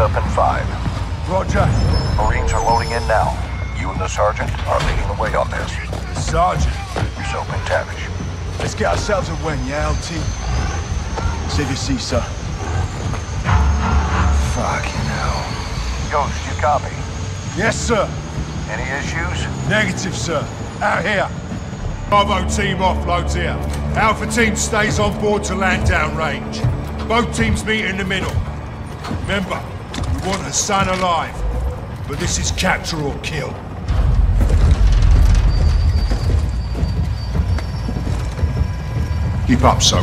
up in five. Roger. Marines are loading in now. You and the sergeant are leading the way on this. The sergeant. Yourself MacTavish. Let's get ourselves a win, yeah, LT? Save your seat, sir. Fucking hell. Ghost, you copy? Yes, sir. Any issues? Negative, sir. Out here. Bravo team offloads here. Alpha team stays on board to land down range. Both teams meet in the middle. Remember, want Hassan alive. But this is capture or kill. Keep up, so.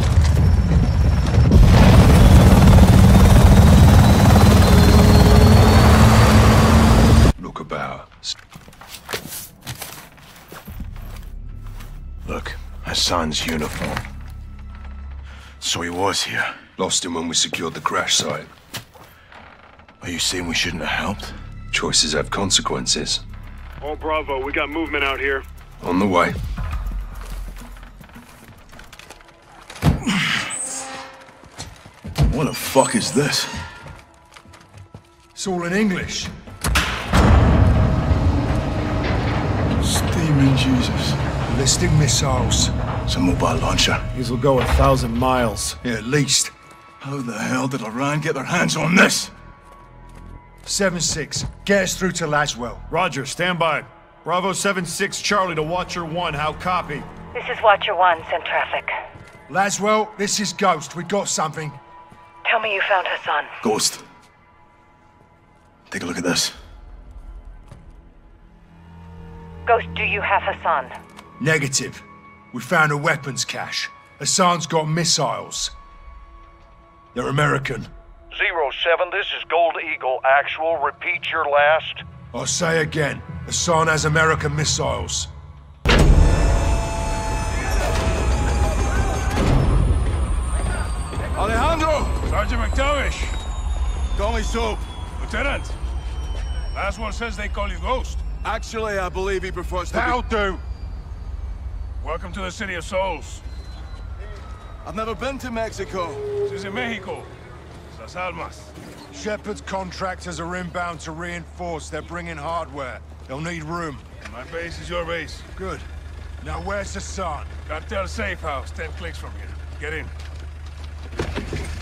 Look about. Look, Hassan's uniform. So he was here. Lost him when we secured the crash site. Are you saying we shouldn't have helped? Choices have consequences. All Bravo, we got movement out here. On the way. What the fuck is this? It's all in English. Steaming Jesus. Ballistic missiles. It's a mobile launcher. These will go a thousand miles. Yeah, at least. How the hell did Iran get their hands on this? 7-6. Get us through to Laswell. Roger, stand by. Bravo 7-6 Charlie to Watcher 1, how copy? This is Watcher 1, send traffic. Laswell, this is Ghost. We got something. Tell me you found Hassan. Ghost. Take a look at this. Ghost, do you have Hassan? Negative. We found a weapons cache. Hassan's got missiles. They're American. Zero 07, this is Gold Eagle. Actual, repeat your last. I'll say again. Hassan has American missiles. Alejandro! Sergeant MacTavish! Call me Soap. Lieutenant! Last one says they call you Ghost. Actually, I believe he prefers to That'll be... do. Welcome to the City of Souls. I've never been to Mexico. This is in Mexico. Las Almas. Shepherd's contractors are inbound to reinforce. They're bringing hardware. They'll need room. My base is your base. Good. Now where's the Hassan? Cartel safe house, 10 clicks from here. Get in.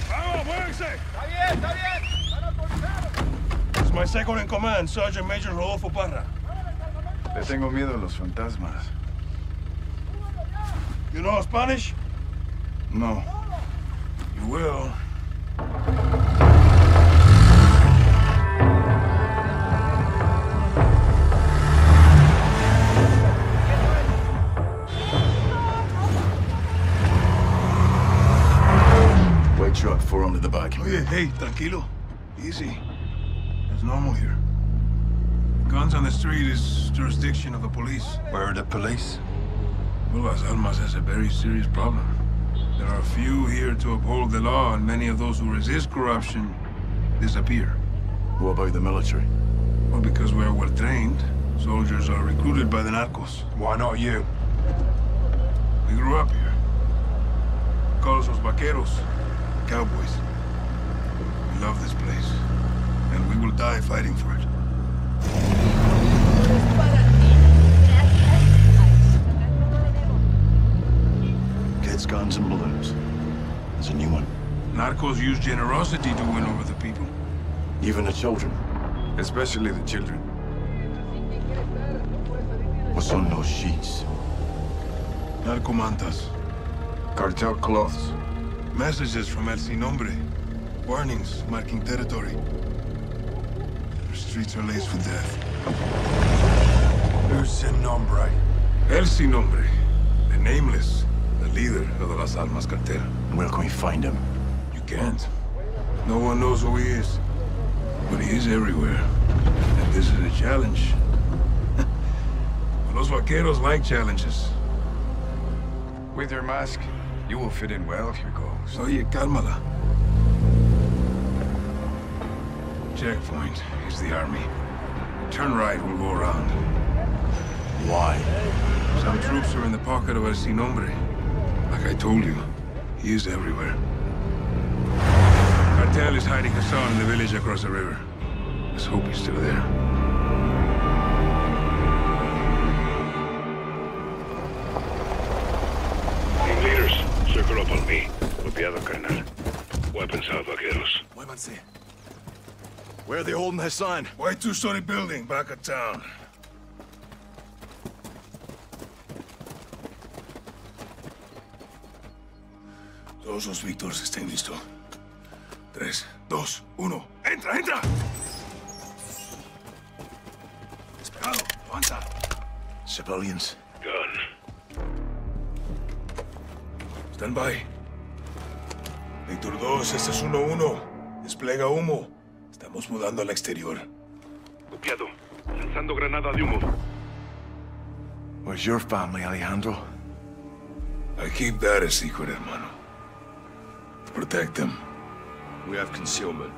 Vamos, muévense! Está bien, está bien. It's my second in command, Sergeant Major Rodolfo Parra. Le tengo miedo a los fantasmas. You know Spanish? No. You will. Truck, four under the back. Oye, hey, tranquilo. Easy. It's normal here. Guns on the street is jurisdiction of the police. Where are the police? Well, Las Almas has a very serious problem. There are few here to uphold the law, and many of those who resist corruption disappear. What about the military? Well, because we're well trained, soldiers are recruited by the narcos. Why not you? We grew up here. Call us vaqueros, cowboys. We love this place, and we will die fighting for it. Kids, guns, and balloons. There's a new one. Narcos use generosity to win over the people. Even the children. Especially the children. What's on those sheets? Narcomantas. Cartel cloths. Messages from El Sin Nombre. Warnings marking territory. The streets are laced with death. Who's Sin Nombre? El Sin Nombre. The Nameless. The leader of the Las Almas cartel. Where can we find him? You can't. No one knows who he is. But he is everywhere. And this is a challenge. Los vaqueros like challenges. With your mask, you will fit in well here Ghost. Oye, cálmala. Checkpoint is the army. Turn right, we'll go around. Why? Some troops are in the pocket of El Sin Nombre. Like I told you, he is everywhere. Intel is hiding Hassan in the village across the river. Let's hope he's still there. Team leaders, circle up on me. Copiado, carnal. Weapons out, vaqueros. Muévanse. Where are they holding Hassan? White two-story building back of town. Todos los Víctors estén listos. Tres, dos, uno. ¡Entra, entra! Despegado, avanza. Civilians. Gun. Stand by. Víctor 2, este es 1-1. Desplega humo. Estamos mudando al exterior. Copiado. Lanzando granada de humo. Where's your family, Alejandro? I keep that a secret, hermano. Protect them. We have concealment.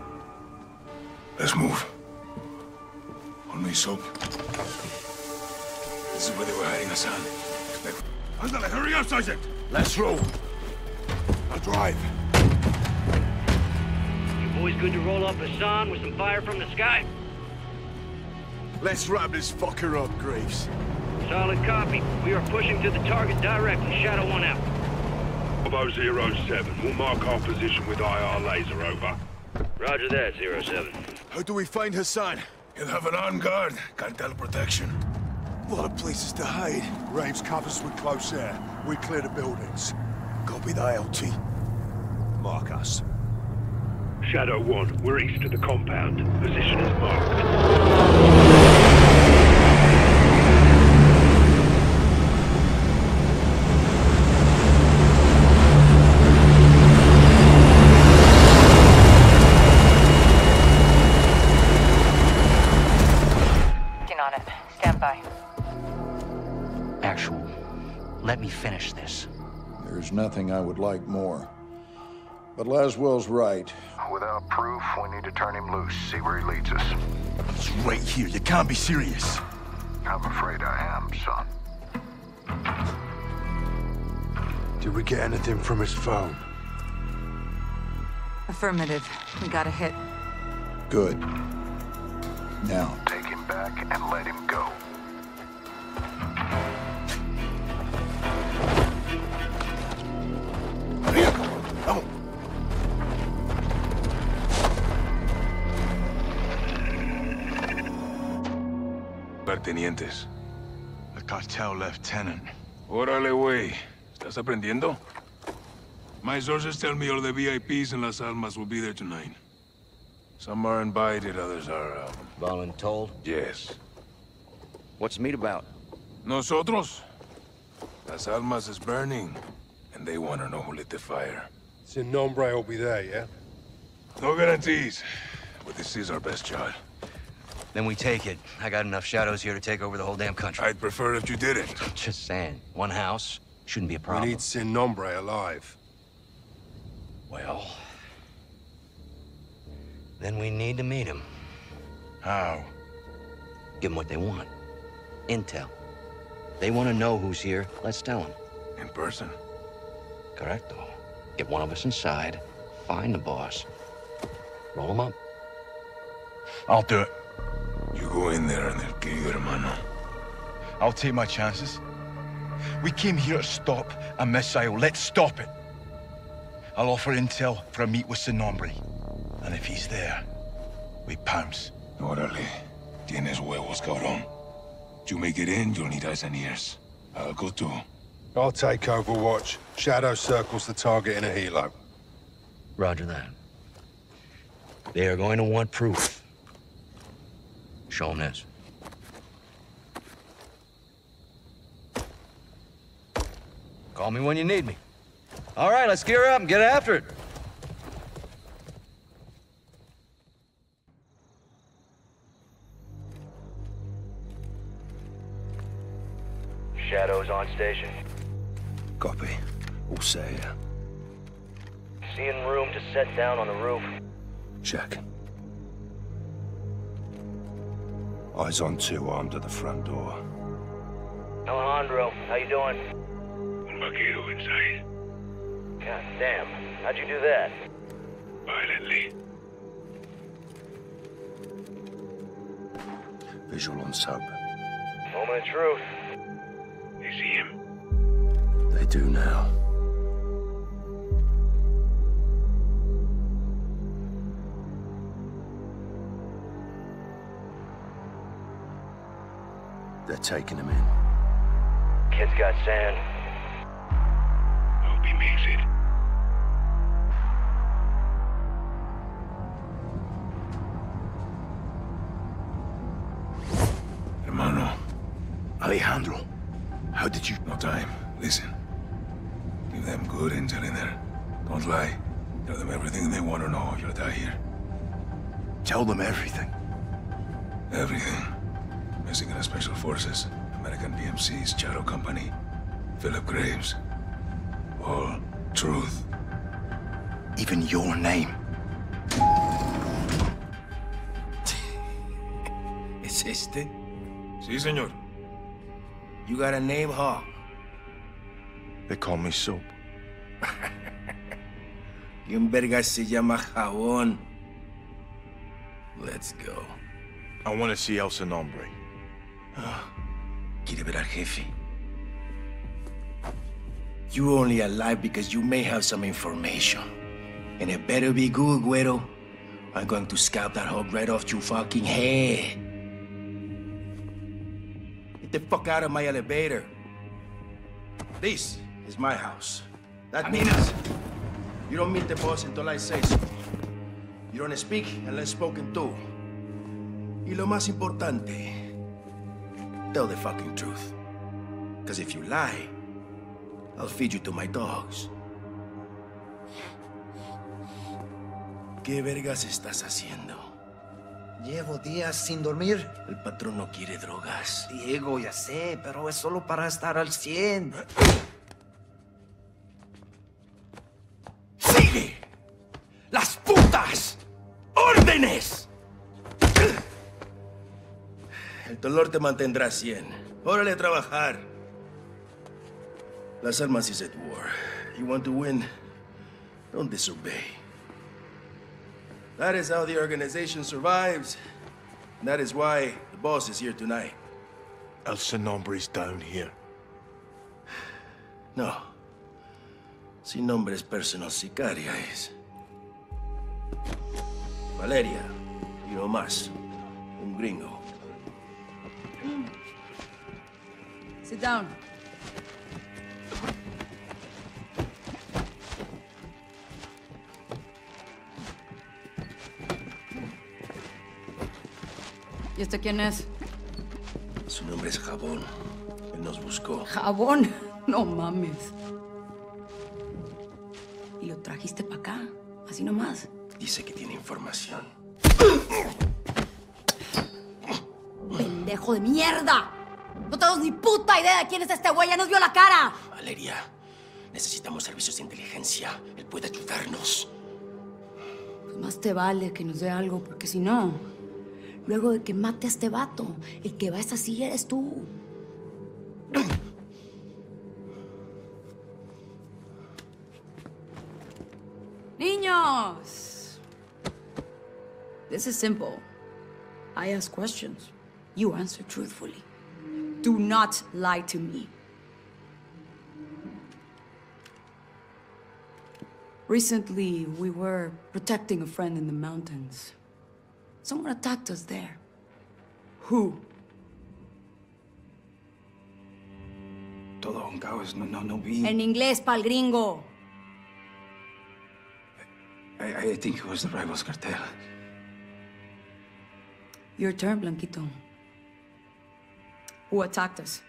Let's move. On me, soap. This is where they were hiding us, Hassan. Ándale, hurry up, Sergeant! Let's roll. I'll drive. You boys good to roll up Hassan with some fire from the sky? Let's wrap this fucker up, Graves. Solid copy. We are pushing to the target directly. Shadow 1 out. Bravo 07. We'll mark our position with IR laser over. Roger that, 07. How do we find Hassan? He'll have an armed guard. Cartel protection. A lot of places to hide. Graves covers with close air. We clear the buildings. Copy the LT. Mark us. Shadow 1. We're east of the compound. Position is marked. Let me finish this. There's nothing I would like more. But Laswell's right. Without proof, we need to turn him loose, see where he leads us. He's right here. You can't be serious. I'm afraid I am, son. Did we get anything from his phone? Affirmative. We got a hit. Good. Now, Take him back and let him go. Pertenientes. The cartel lieutenant. Órale, güey. ¿Estás aprendiendo? My sources tell me all the VIPs in Las Almas will be there tonight. Some are invited, others are, uh, Voluntold. yes. What's the meet about? Nosotros? Las Almas is burning, and they want to know who lit the fire. Sin Nombre will be there, yeah? No guarantees, but this is our best shot. Then we take it. I got enough shadows here to take over the whole damn country. I'd prefer if you didn't. Just saying. One house shouldn't be a problem. We need Sin Nombre alive. Well... Then we need to meet him. How? Give them what they want. Intel. They want to know who's here. Let's tell them. In person. Correcto. Get one of us inside. Find the boss. Roll him up. I'll do it. You go in there and they'll kill you, hermano. I'll take my chances. We came here to stop a missile. Let's stop it. I'll offer intel for a meet with Sin Nombre. And if he's there, we pounce. Órale. Tienes huevos, cabrón. You make it in, you'll need eyes and ears. I'll go too. I'll take Overwatch. Shadow circles the target in a helo. Roger that. They are going to want proof. Show them this. Call me when you need me. All right, let's gear up and get after it. Shadows on station. Copy. All set here. Seeing room to set down on the roof. Check. Eyes on two, armed at the front door. Alejandro, how you doing? Un vaquero inside. God damn. How'd you do that? Violently. Visual on sub. Moment of truth. They see him? They do now. They're taking him in. Kid's got sand. Hope he makes it. Hermano, Alejandro, how did you... no time. Listen. Give them good intel in there. Don't lie. Tell them everything they want to know. You'll die here. Tell them everything. Everything. Mexican Special Forces, American PMC's Shadow Company, Philip Graves. All truth. Even your name. ¿Es este? Sí, señor. You got a name, huh? They call me Soap. ¿Quién verga se llama Jabón? Let's go. I want to see El Nombre. ¿Quiere ver al jefe? You only alive because you may have some information. And it better be good, Güero. I'm going to scalp that hog right off your fucking head. Get the fuck out of my elevator. This is my house. That means you don't meet the boss until I say so. You don't speak unless spoken to. Y lo más importante, tell the fucking truth. Because if you lie, I'll feed you to my dogs. ¿Qué vergas estás haciendo? Llevo días sin dormir. El patrón no quiere drogas. Diego, ya sé, pero es solo para estar al 100. El dolor te mantendrá 100. Órale a trabajar. Las armas is at war. You want to win? Don't disobey. That is how the organization survives. And that is why the boss is here tonight. El Sonombre's down here. No. Sin nombre es personal sicaria es. Valeria, y no más. Un gringo. Sit down. ¿Y este quién es? Su nombre es Jabón. Él nos buscó. Jabón. No mames. Y lo trajiste para acá, así nomás. Dice que tiene información. ¡Pendejo de mierda! No tenemos ni puta idea de quién es este güey, ya nos vio la cara. Valeria, necesitamos servicios de inteligencia. Él puede ayudarnos. Pues más te vale que nos dé algo, porque si no, luego de que mate a este vato, el que va a esta silla eres tú. Niños! This is simple. I ask questions. You answer truthfully. Do not lie to me. Recently, we were protecting a friend in the mountains. Someone attacked us there. Who? Todo un caos, no, no, no vi. En inglés, pal gringo. I, I think it was the rivals cartel. Your turn, Blanquito. Who attacked us?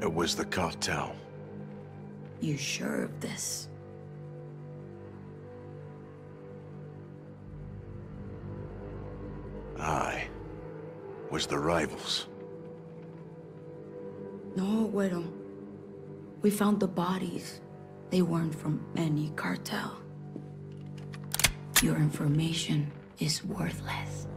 It was the cartel. You sure of this? I was the rivals. No, Güero. We found the bodies. They weren't from any cartel. Your information is worthless.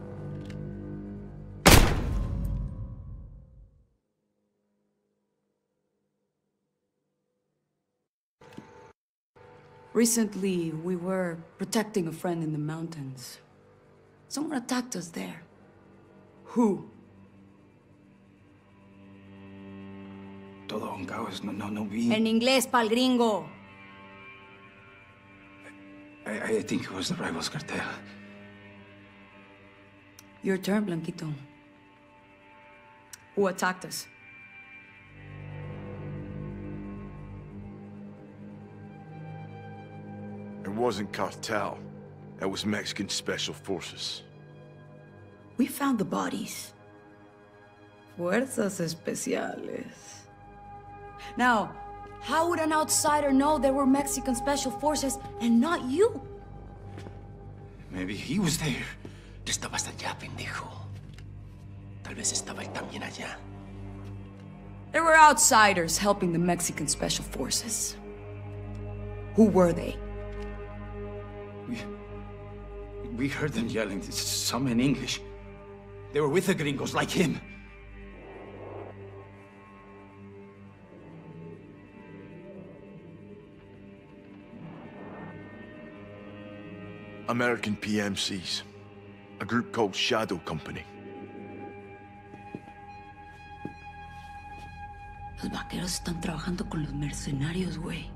Recently, we were protecting a friend in the mountains. Someone attacked us there. Who? Todo un caos. No, no, no vi. En inglés, pal gringo. I, I think it was the rivals cartel. Your turn, Blanquito. Who attacked us? It wasn't cartel. It was Mexican Special Forces. We found the bodies. Fuerzas Especiales. Now, how would an outsider know there were Mexican Special Forces and not you? Maybe he was there. Tú estabas allá, pendejo. Tal vez estaba él también allá. There were outsiders helping the Mexican Special Forces. Who were they? We, we heard them yelling, some in English. They were with the gringos, like him. American PMCs. A group called Shadow Company. Los vaqueros están trabajando con los mercenarios, güey.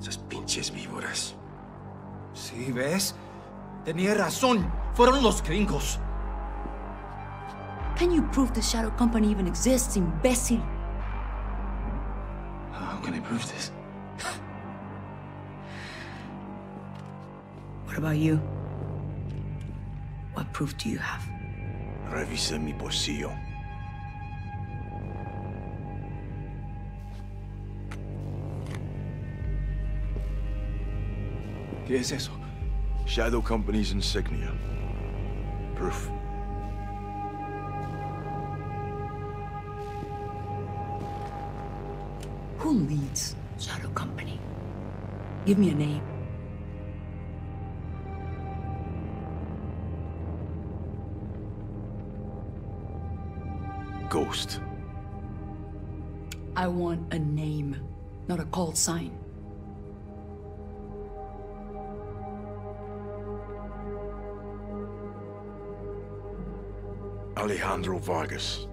Esas pinches víboras. Sí, ¿ves? Tenía razón. Fueron los gringos. Can you prove the Shadow Company even exists, imbécil? How can I prove this? About you? What proof do you have? Revise mi bolsillo. ¿Qué es eso? Shadow Company's insignia. Proof. Who leads Shadow Company? Give me a name. I want a name, not a call sign. Alejandro Vargas.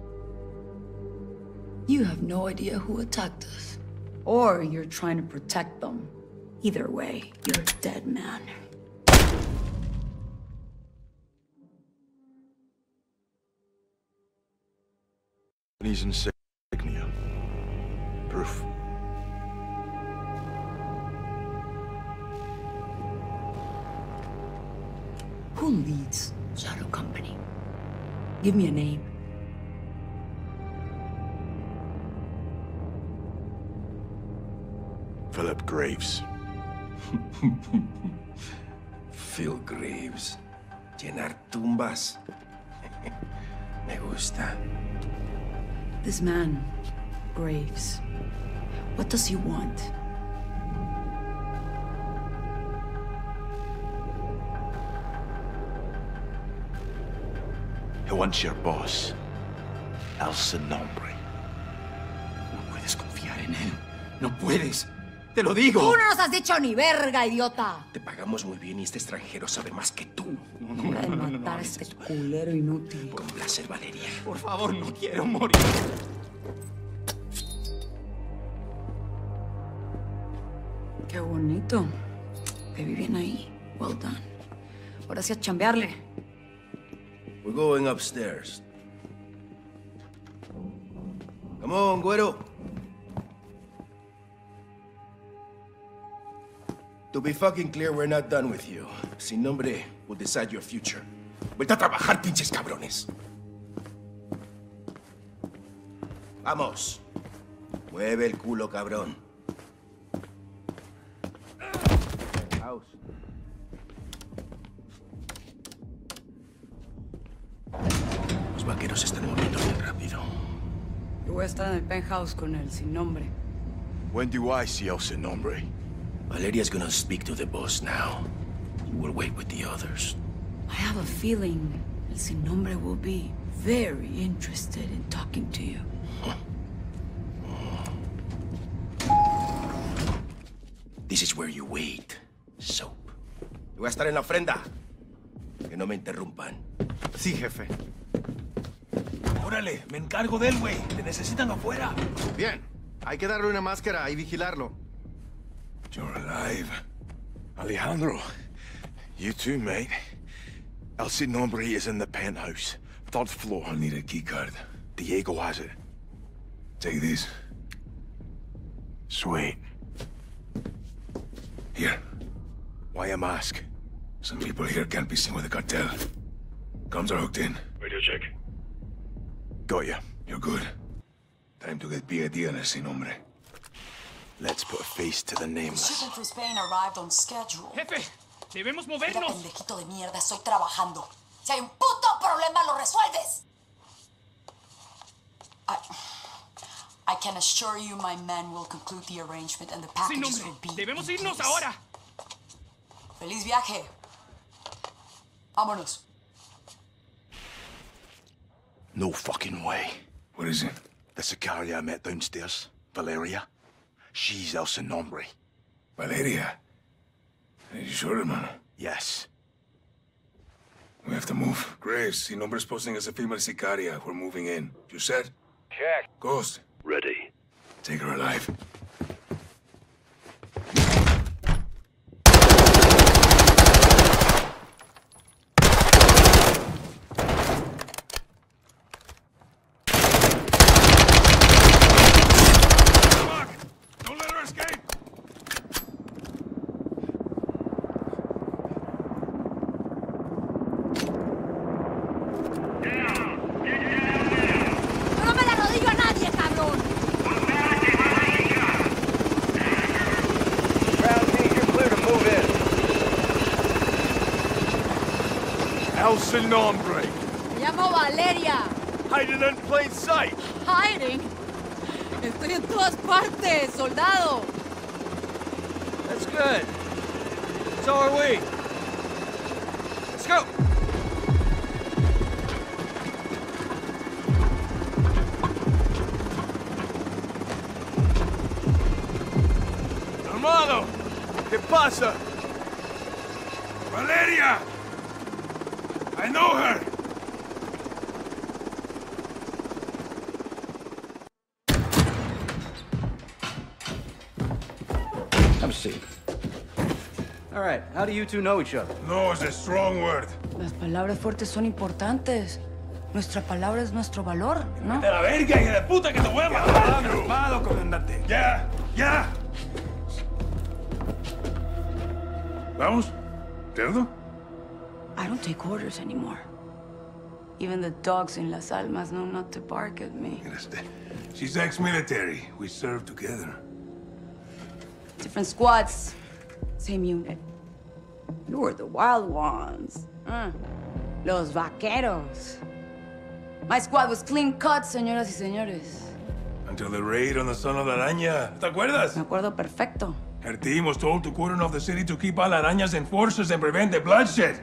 You have no idea who attacked us. Or you're trying to protect them. Either way, you're a dead man. Company's insignia. Give me a name. Philip Graves. Phil Graves. Llenar tumbas. Me gusta. This man, Graves. What does he want? He wants your boss. El Sin Nombre. No puedes confiar en él. No puedes. Te lo digo. Tú no nos has dicho ni verga, idiota. Te pagamos muy bien y este extranjero sabe más que tú. De matar a este culero inútil. Con placer, Valeria. Por favor, no quiero morir. Qué bonito. Que bien ahí. Well done. Ahora sí a chambearle. We're going upstairs. Come on, güero. To be fucking clear, we're not done with you. Sin nombre will decide your future. Vuelta a trabajar, pinches cabrones. Vamos. Mueve el culo, cabrón. Los vaqueros están moviendo bien rápido. Yo voy a estar en el penthouse con él, sin nombre. When do I see El Sin Nombre? Valeria's gonna speak to the boss now. You will wait with the others. I have a feeling El Sin Nombre will be very interested in talking to you. This is where you wait. Soap. Yo voy a estar en la ofrenda. Que no me interrumpan. Sí, jefe. Órale, me encargo de él, güey. Te necesitan afuera. Bien. Hay que darle una máscara y vigilarlo. You're alive. Alejandro, you too, mate. El Sin Nombre is in the penthouse, third floor. I'll need a keycard. Diego has it. Take this. Sweet. Here. Why a mask? Some people here can't be seen with the cartel. Comms are hooked in. Radio check. You're good. Time to get El Sin Nombre. Let's put a face to the nameless. For Spain arrived on schedule. Jefe, debemos Mira, movernos. pendejito de mierda, estoy trabajando. Si hay un puto problema, lo resuelves. I, I can assure you my men will conclude the arrangement and the Sin packages nombre. will be Debemos irnos place. ahora. Feliz viaje. Vámonos. No fucking way. What is it? The Sicaria I met downstairs, Valeria. She's El Sin Nombre. Valeria. Are you sure, hermano? Yes. We have to move. Graves, Sin Nombre's posting as a female Sicaria. We're moving in. You said? Check. Ghost, Ready. take her alive. Don't let her escape! ¡No me la rodillo a nadie, cabrón! Ground team, you're clear to move in. Sin do you two know each other? No is a strong word. Las palabras fuertes son importantes. Nuestra palabra es nuestro valor, ¿no? De la verga, hija de puta, que te voy a matar. Armado, comandante. Ya, ya. Vamos. ¿Cerdo? I don't take orders anymore. Even the dogs in Las Almas know not to bark at me. She's ex-military. We served together. Different squads, same unit. You were the wild ones. Mm. Los vaqueros. My squad was clean cut, señoras y señores. Until the raid on the Son of la Araña. ¿Te acuerdas? Me acuerdo perfecto. Her team was told to cordon off the city to keep all Araña's enforcers and prevent the bloodshed.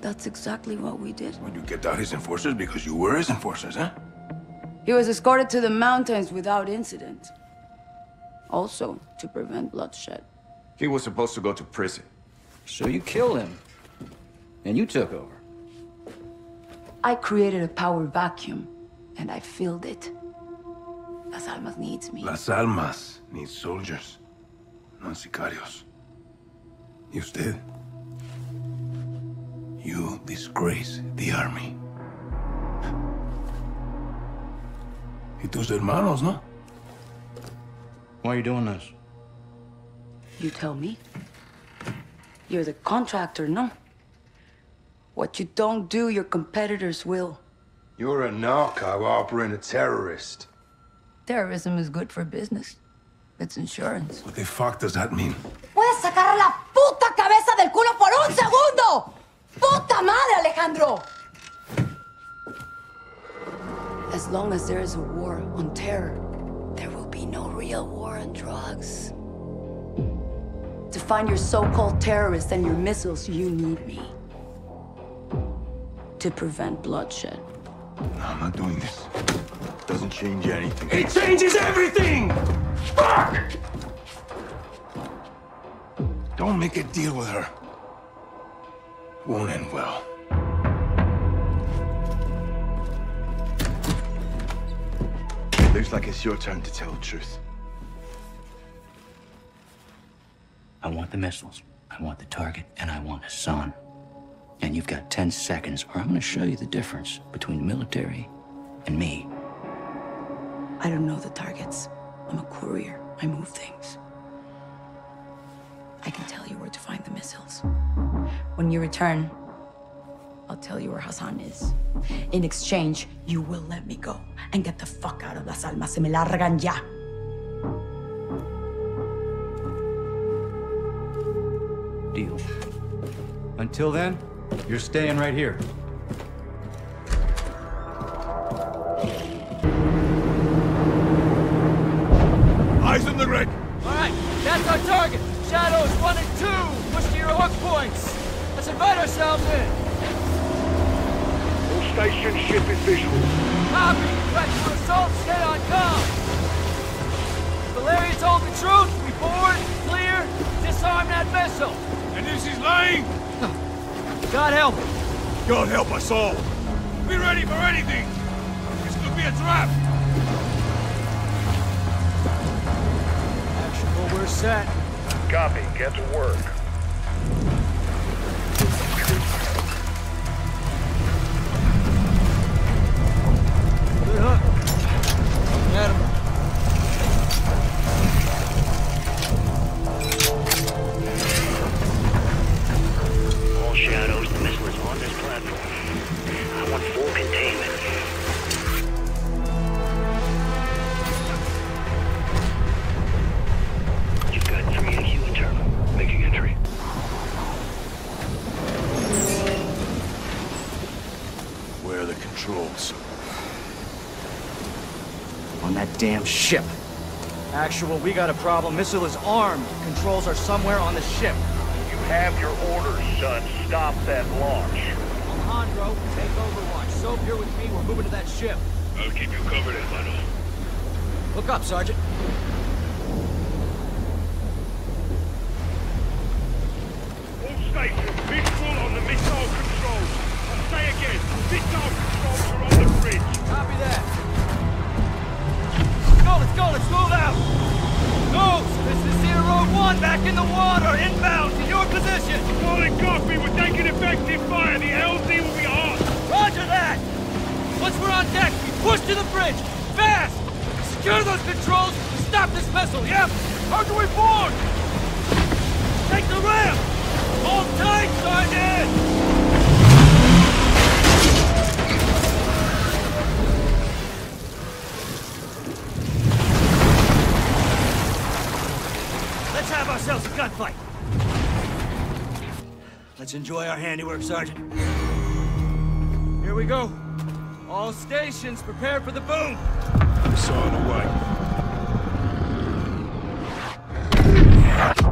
That's exactly what we did. When you kept out his enforcers because you were his enforcers, huh? He was escorted to the mountains without incident. Also, to prevent bloodshed. He was supposed to go to prison. So you killed him. And you took over. I created a power vacuum, and I filled it. Las Almas needs me. Las Almas needs soldiers, not sicarios. Y usted? You disgrace the army. Y tus hermanos, ¿no? Why are you doing this? You tell me. You're the contractor, no? What you don't do, your competitors will. You're a narco harboring a terrorist. Terrorism is good for business. It's insurance. What the fuck does that mean? ¡Puedes sacar la puta cabeza del culo por un segundo! ¡Puta madre, Alejandro! As long as there is a war on terror, there will be no real war on drugs. To find your so-called terrorists and your missiles, you need me. To prevent bloodshed. No, I'm not doing this. It Doesn't change anything. It changes everything! Fuck! Don't make a deal with her. It Won't end well. Looks like it's your turn to tell the truth. I want the missiles, I want the target, and I want Hassan. And you've got 10 seconds, or I'm gonna show you the difference between the military and me. I don't know the targets. I'm a courier. I move things. I can tell you where to find the missiles. When you return, I'll tell you where Hassan is. In exchange, you will let me go and get the fuck out of Las Almas. Se me largan ya. Deal. Until then, you're staying right here. Eyes on the red. All right, that's our target. Shadows one and two. Push to your hook points. Let's invite ourselves in. All station ship is visual. Copy. Threat to assault. Stay on comm. Valeria told the truth. We board, clear, disarm that missile. And this is Lane? God help it. God help us all. Be ready for anything. This could be a trap. Actual, we're set. Copy. Get to work. Good hook. Got him. Shadows, the missile is on this platform. I want full containment. You've got three AQ internal. Making entry. Where are the controls? On that damn ship. Actual, we got a problem. Missile is armed. Controls are somewhere on the ship. You have your orders, son. Stop that launch. Alejandro, take overwatch. Soap, you're with me. We're moving to that ship. I'll keep you covered, hermano. Look up, Sergeant. All stations, visual on the missile controls. I'll say again, missile controls are on the bridge. Copy that. Let's go, let's go, let's move out. Ghost, this is Zero One back in the water, inbound to your position. Calling copy, we're taking effective fire. The LZ will be on. Roger that. Once we're on deck, we push to the bridge. Fast. Secure those controls. Stop this vessel, yep. How do we board? Take the ramp. Hold tight, Sergeant. Ourselves a gunfight. Let's enjoy our handiwork, Sergeant. Here we go. All stations, prepare for the boom. It's on the way.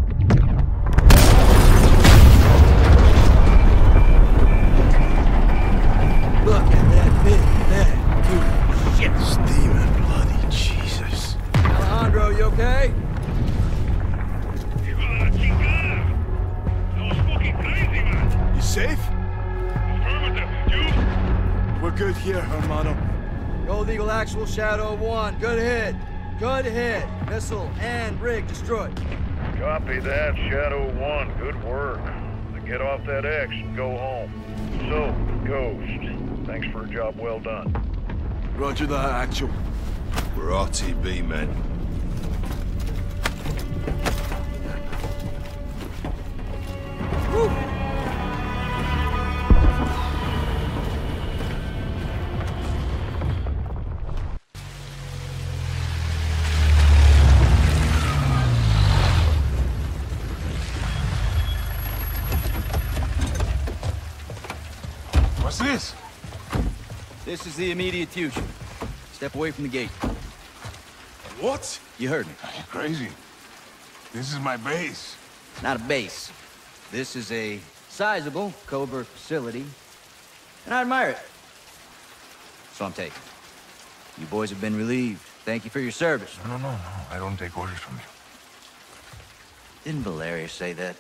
Good hit. Missile and rig destroyed. Copy that, Shadow 1. Good work. Now get off that X and go home. So, Ghost, thanks for a job well done. Roger that, actual. We're RTB, men. The immediate future. Step away from the gate. What? You heard me. Crazy. This is my base. Not a base. This is a sizable covert facility, and I admire it. So I'm taking. You boys have been relieved. Thank you for your service. No, no, no, no. I don't take orders from you. Didn't Valeria say that?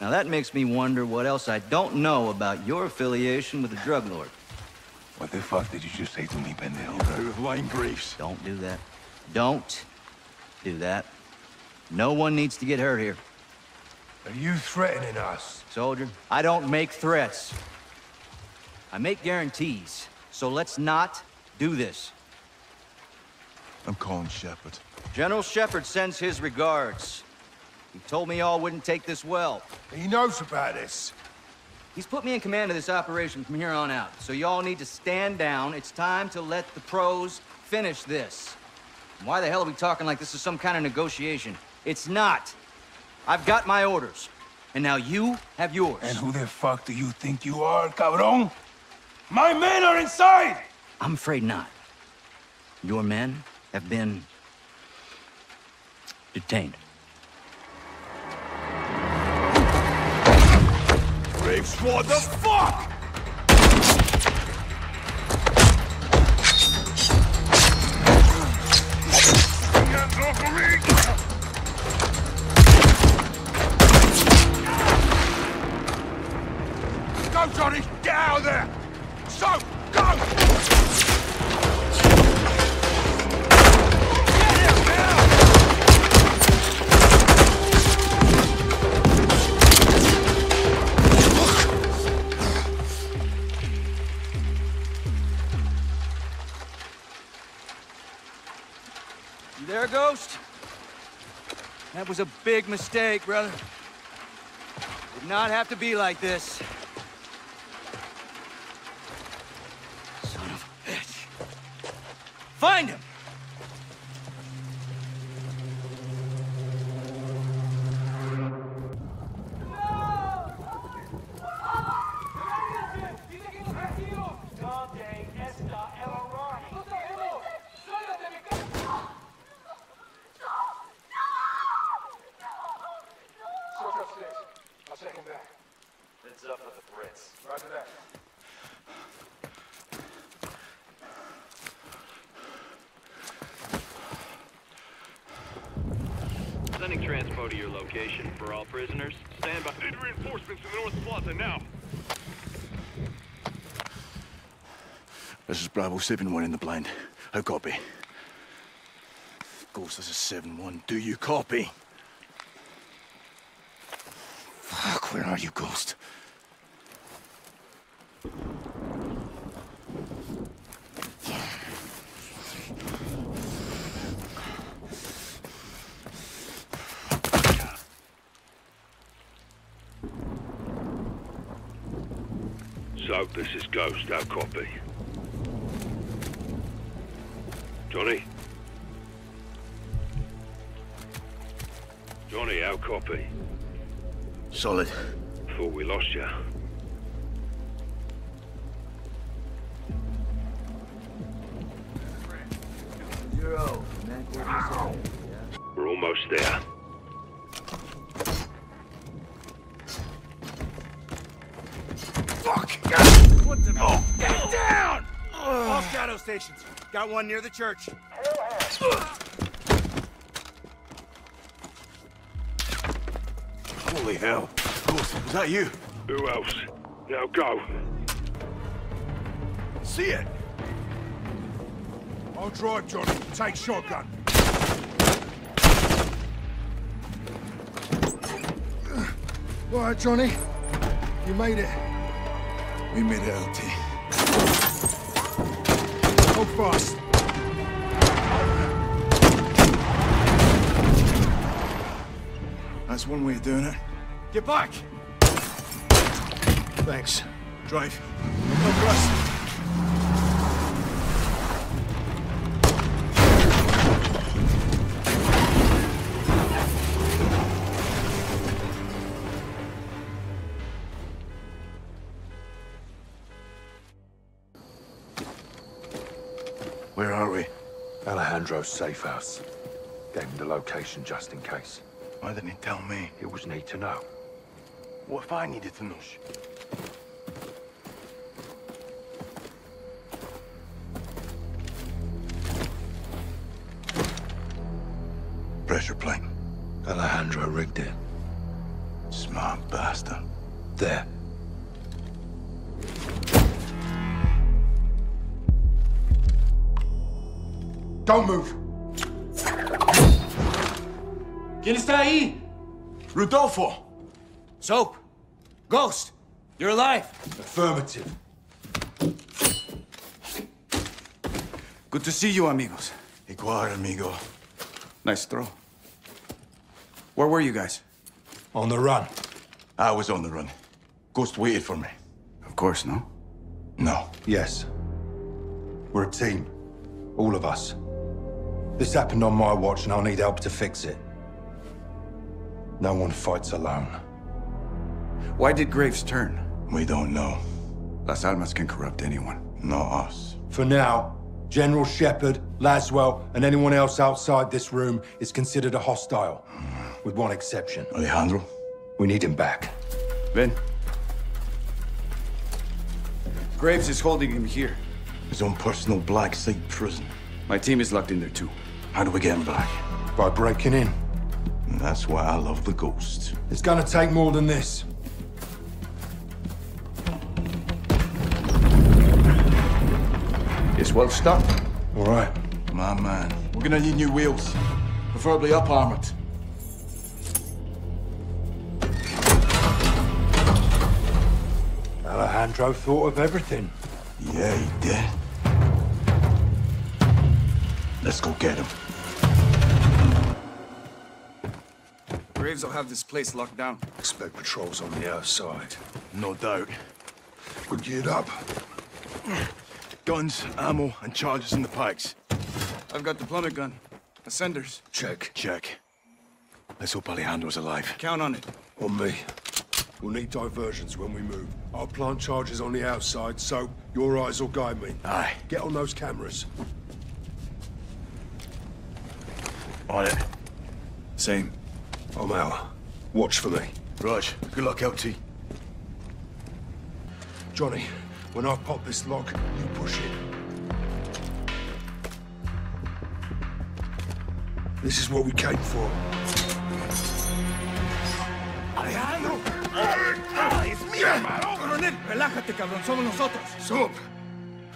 Now that makes me wonder what else I don't know about your affiliation with the drug lord. What the fuck did you just say to me, pendejo? Lying briefs. Don't do that. Don't do that. No one needs to get hurt here. Are you threatening us? Soldier, I don't make threats. I make guarantees. So let's not do this. I'm calling Shepherd. General Shepherd sends his regards. He told me y'all wouldn't take this well. He knows about this. He's put me in command of this operation from here on out. So y'all need to stand down. It's time to let the pros finish this. Why the hell are we talking like this is some kind of negotiation? It's not. I've got my orders. And now you have yours. And who the fuck do you think you are, cabron? My men are inside! I'm afraid not. Your men have been... detained. Graves, what the fuck? Go, Johnny! Get out of there! So, go! That was a big mistake, brother. Did not have to be like this. Son of a bitch. Find him! Heads up with the Brits. Roger that. Sending transpo to your location for all prisoners. Stand by. Need reinforcements in the North Plaza now. This is Bravo 7-1 in the blind. How copy? Ghost, this is 7-1. Do you copy? Fuck, where are you, Ghost? So, this is Ghost. How copy? Johnny? Johnny, how copy? Solid. Thought we lost you. Zero. We're almost there. Fuck! What the? Oh. Get down! All shadow stations. Got one near the church. Holy hell. Ghost, was that you? Who else? Now go. See it! I'll drive, Johnny. Take shotgun. All right, Johnny. You made it. We made it, LT. Hold fast. That's one way of doing it. Get back! Thanks. Drive. No. Safe house. Gave him the location just in case. Why didn't he tell me? It was need to know. What if I needed to know? Rodolfo! Soap. Ghost. You're alive. Affirmative. Good to see you, amigos. Igual, amigo. Nice throw. Where were you guys? On the run. I was on the run. Ghost waited for me. Of course, no? No. Yes. We're a team. All of us. This happened on my watch, and I'll need help to fix it. No one fights alone. Why did Graves turn? We don't know. Las Almas can corrupt anyone. Not us. For now, General Shepherd, Laswell, and anyone else outside this room is considered a hostile. With one exception. Alejandro? We need him back. Ben? Graves is holding him here. His own personal black site prison. My team is locked in there too. How do we get him back? By breaking in. And that's why I love the Ghost. It's gonna take more than this. It's well stocked? All right. My man. We're gonna need new wheels. Preferably up-armored. Alejandro thought of everything. Yeah, he did. Let's go get him. Graves will have this place locked down. Expect patrols on the outside. No doubt. We're geared up. Guns, ammo, and charges in the pikes. I've got the plummet gun. Ascenders. Check. Check. Let's hope Alejandro's alive. Count on it. On me. We'll need diversions when we move. I'll plant charges on the outside, so your eyes will guide me. Aye. Get on those cameras. On it. Same. Oh, I'm out. Watch for me. Raj, good luck, LT. Johnny, when I pop this lock, you push it. This is what we came for. ¡Alejandro! ¡Es mío, hermano! Coronel, relájate, cabrón. Somos nosotros. Soap!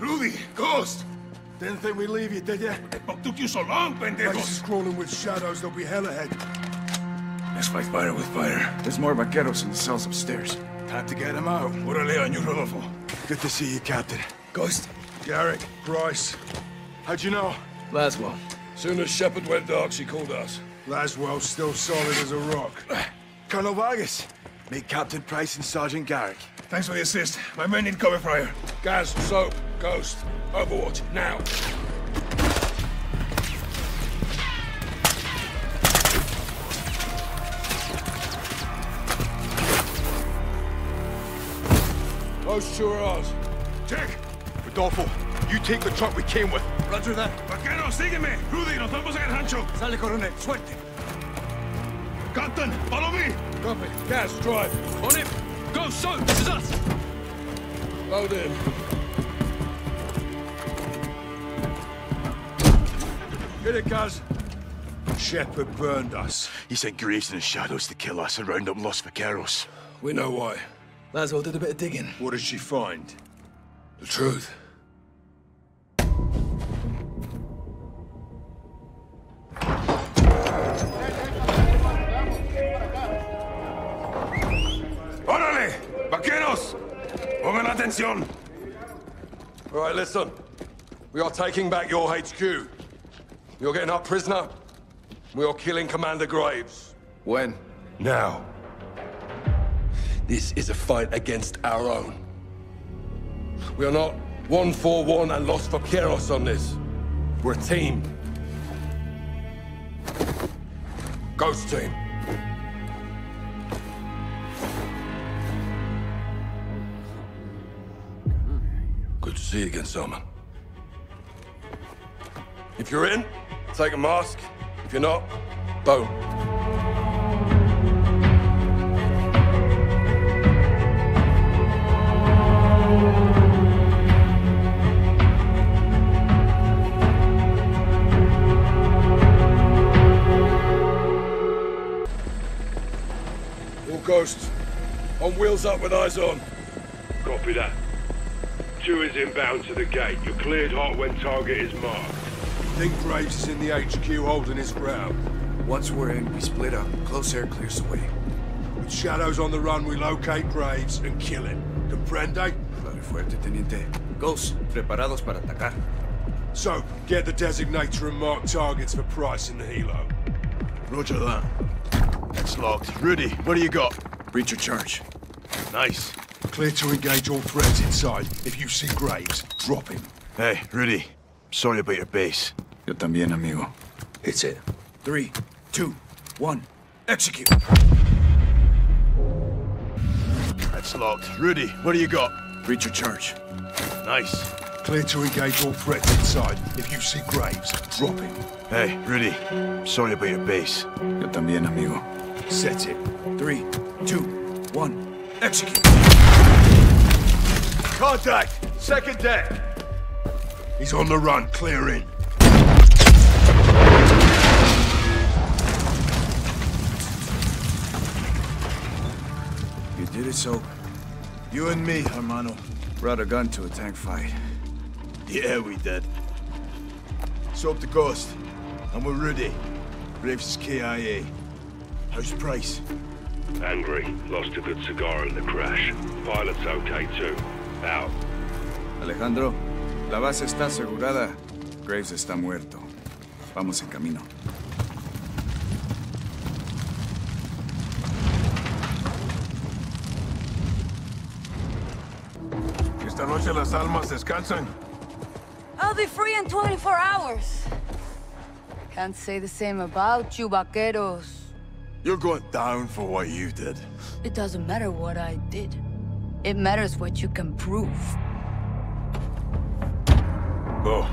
Rudy! Ghost! Didn't think we'd leave you, did you? What took you so long, pendejos? is crawling with shadows. There'll be hell ahead. Let's fight fire with fire. There's more vaqueros in the cells upstairs. Time to get them out. Órale on you, Rodolfo. Good to see you, Captain. Ghost? Garrick, Price. How'd you know? Laswell. Soon as Shepherd went dark, she called us. Laswell's still solid as a rock. Colonel Vargas. Meet Captain Price and Sergeant Garrick. Thanks for the assist. My men need cover fire. Gaz, Soap, Ghost, Overwatch, now. Oh, Those two are ours. Check. Rodolfo, you take the truck we came with. Roger that. Vaquero, sígueme. Rudy, nos vamos en el rancho. Sale, coronel. Suerte. Captain, follow me. Copy. Gaz, drive. On it. Go, so. This is us. Load in. Get it, Gaz. Shepherd burned us. He sent Graves and the shadows to kill us and round up Los Vaqueros. We know why. Laswell did a bit of digging. What did she find? The truth. ¡Órale! ¡Vaqueros! ¡Pongan atención! All right, listen. We are taking back your HQ. You're getting up prisoner. We are killing Commander Graves. When? Now. This is a fight against our own. We are not one for one and lost for Vaqueros on this. We're a team. Ghost team. Good to see you again, Salman. If you're in, take a mask. If you're not, boom. All ghosts. On wheels up with eyes on. Copy that. Two is inbound to the gate. You're cleared hot when target is marked. Think Graves is in the HQ holding his ground. Once we're in, we split up. Close air clears the way. With Shadows on the run, we locate Graves and kill him. Comprende? Claro fuerte, teniente. Ghosts, preparados para atacar. So, get the designator and mark targets for Price in the helo. Roger that. That's locked. Rudy, what do you got? Breach of charge. Nice. Clear to engage all threats inside. If you see Graves, drop him. Hey, Rudy. Sorry about your base. Yo también, amigo. Hits it. Three, two, one. Execute. That's locked. Rudy, what do you got? Breach your charge. Nice. Clear to engage all threats inside. If you see Graves, drop him. Hey, Rudy. Sorry about your base. Yo también, amigo. Set it. Three, two, one. Execute. Contact! Second deck! He's on the run. Clear in. You did it, so. You and me, hermano. Brought a gun to a tank fight. Yeah, we did. Soap the Ghost. And we're Rudy. Graves is KIA. How's Price? Angry. Lost a good cigar in the crash. Pilot's okay too. Out. Alejandro, la base está asegurada. Graves está muerto. Vamos en camino. Noche las almas descansan. I'll be free in 24 hours. Can't say the same about you, vaqueros. You're going down for what you did. It doesn't matter what I did. It matters what you can prove. Go.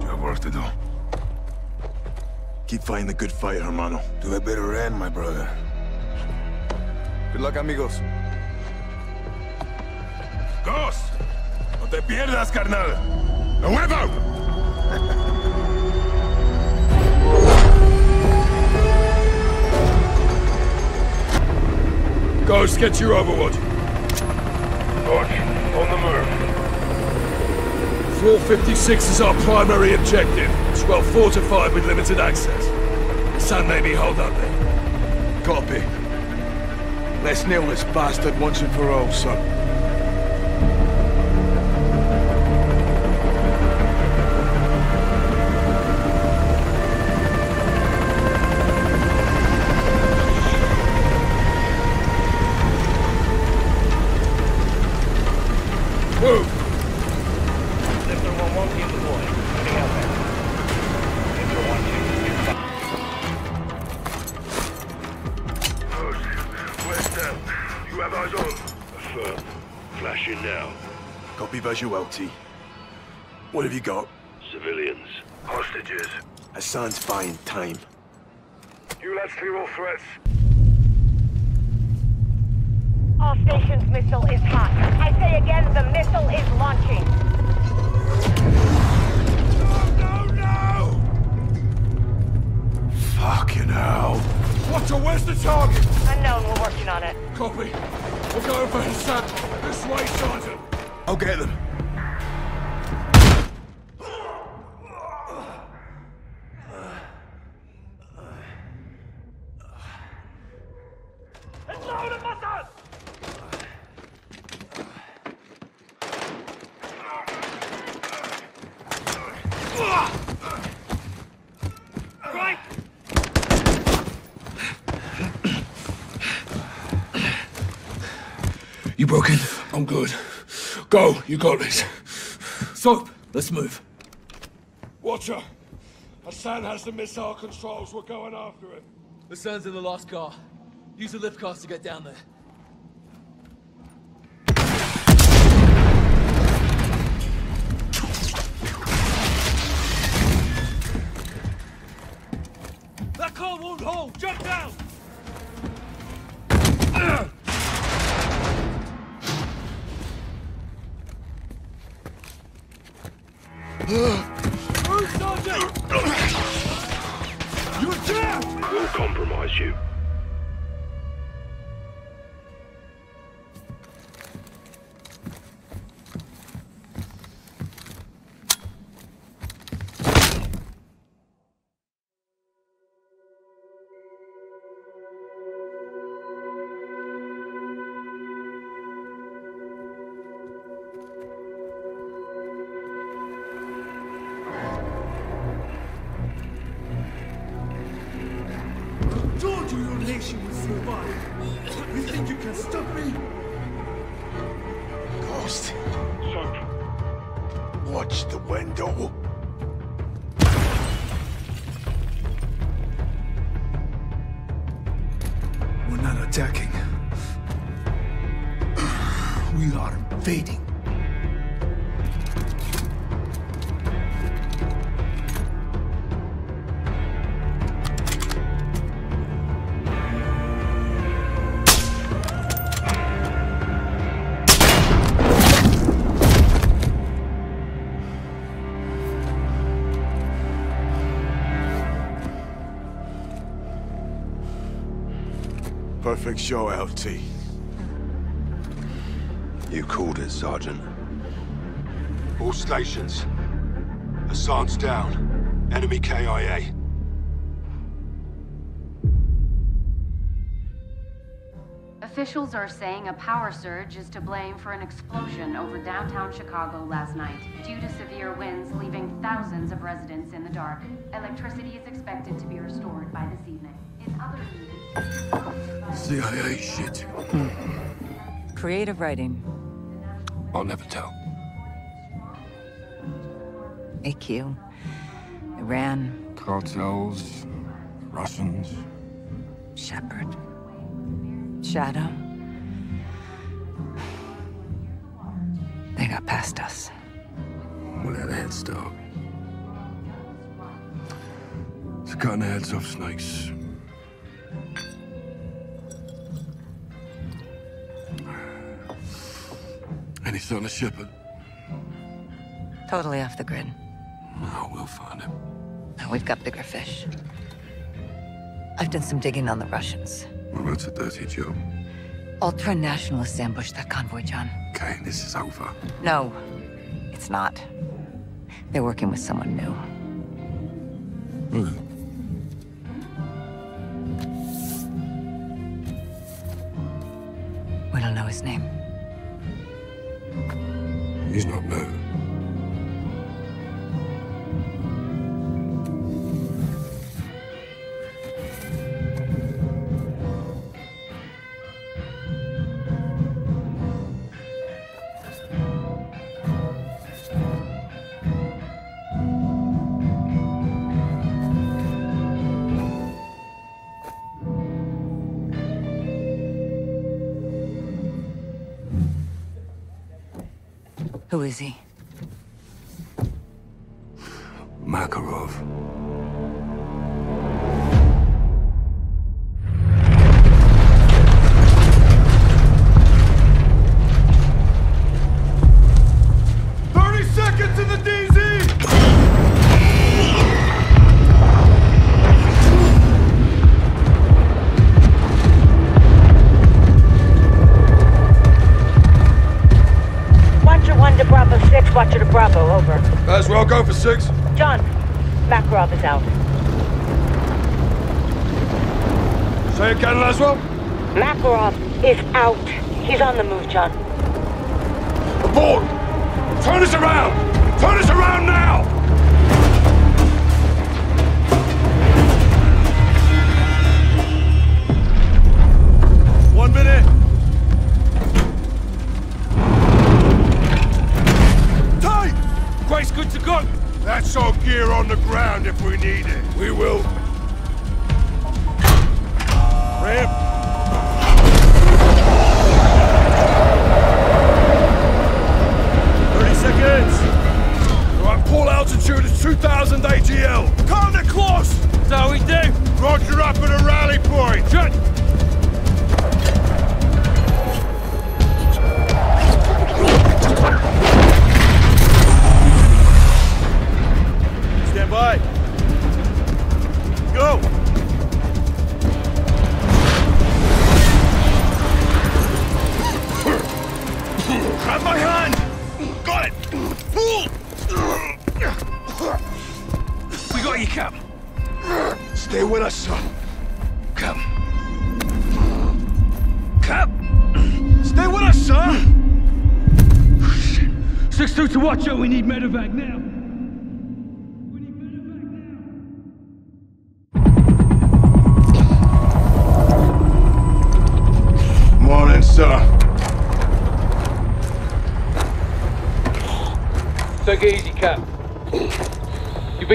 You have work to do. Keep fighting the good fight, hermano. To a better end, my brother. Good luck, amigos. Ghost! No te pierdas, carnal. ¡A huevo! Ghost, get your overwatch. Watch. On the move. 456 is our primary objective. It's well fortified with limited access. Hassan may up there. Copy. Let's nail this bastard once and for all, son. Copy visual, T. What have you got? Civilians. Hostages. Hassan's buying time. You lads clear all threats. All stations missile is hot. I say again, the missile is launching. No, no! Fucking hell. Watcher, where's the target? Unknown, we're working on it. Copy. We're going for Hassan. This way, Sergeant. I'll get them. You broken? I'm good. Go, you got this. Soap, let's move. Watcher, Hassan has the missile controls. We're going after him. Hassan's in the last car. Use the lift cars to get down there. That car won't hold! Jump down! Sergeant! We'll compromise you. Perfect show, LT. You called it, Sergeant. All stations. Hassan's down. Enemy KIA. Officials are saying a power surge is to blame for an explosion over downtown Chicago last night, due to severe winds leaving thousands of residents in the dark. Electricity is expected to be restored by this evening. In other news, Shit. Creative writing. I'll never tell. AQ. Iran. Cartels, Russians. Shepherd. Shadow. They got past us. We had a head start. It's cutting the heads off snakes. Any son of Shepherd? Totally off the grid. Oh, we'll find him. Now we've got bigger fish. I've done some digging on the Russians. Well, that's a dirty job. Ultra-nationalists ambushed that convoy, John. Okay, this is over. No, it's not. They're working with someone new. Who? Is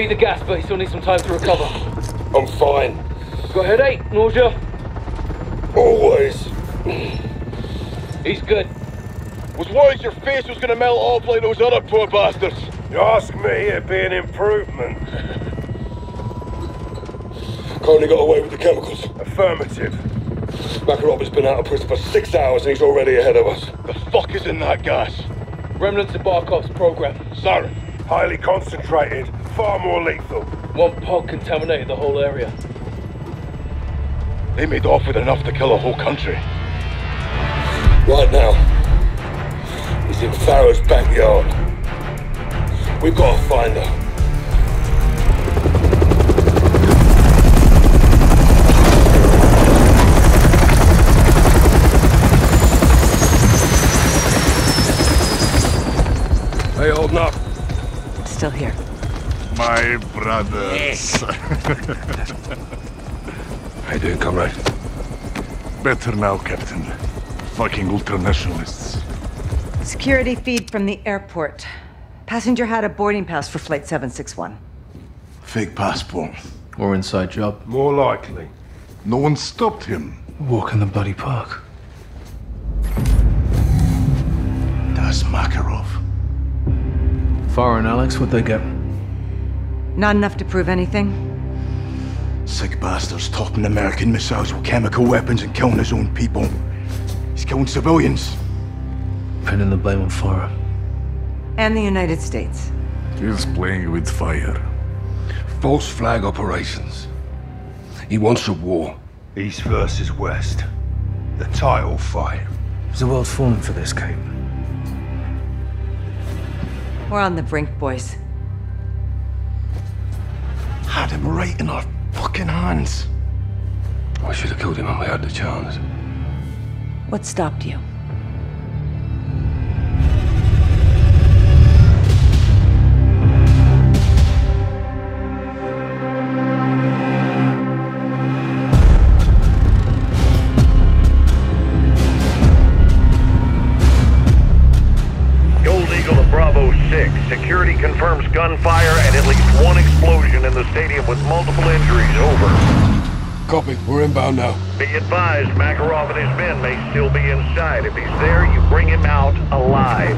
beat the gas, but he still needs some time to recover. I'm fine. Got a headache? Nausea? Always. He's good. Was worried your face was gonna melt off like those other poor bastards. You ask me, it'd be an improvement. Konni got away with the chemicals. Affirmative. Makarov has been out of prison for six hours and he's already ahead of us. The fuck is in that gas? Remnants of Barkov's program. Sarin. Highly concentrated, far more lethal. One pod contaminated the whole area. They made off with enough to kill a whole country. Right now, he's in Farah's backyard. We've got to find her. Hey, holding up. Still here. My brothers. Eh. How you doing, comrade? Better now, Captain. Fucking ultranationalists. Security feed from the airport. Passenger had a boarding pass for Flight 761. Fake passport. Or inside job. More likely. No one stopped him. Walk in the bloody park. That's Makarov. Farah and Alex, what'd they get? Not enough to prove anything? Sick bastards topping American missiles with chemical weapons and killing his own people. He's killing civilians. Pinning the blame on Farah. And the United States. He's playing with fire. False flag operations. He wants a war. East versus West. The title fight. Is the world falling for this, Kate? We're on the brink, boys. Had him right in our fucking hands. We should have killed him when we had the chance. What stopped you? Copy. We're inbound now. Be advised, Makarov and his men may still be inside. If he's there, you bring him out alive.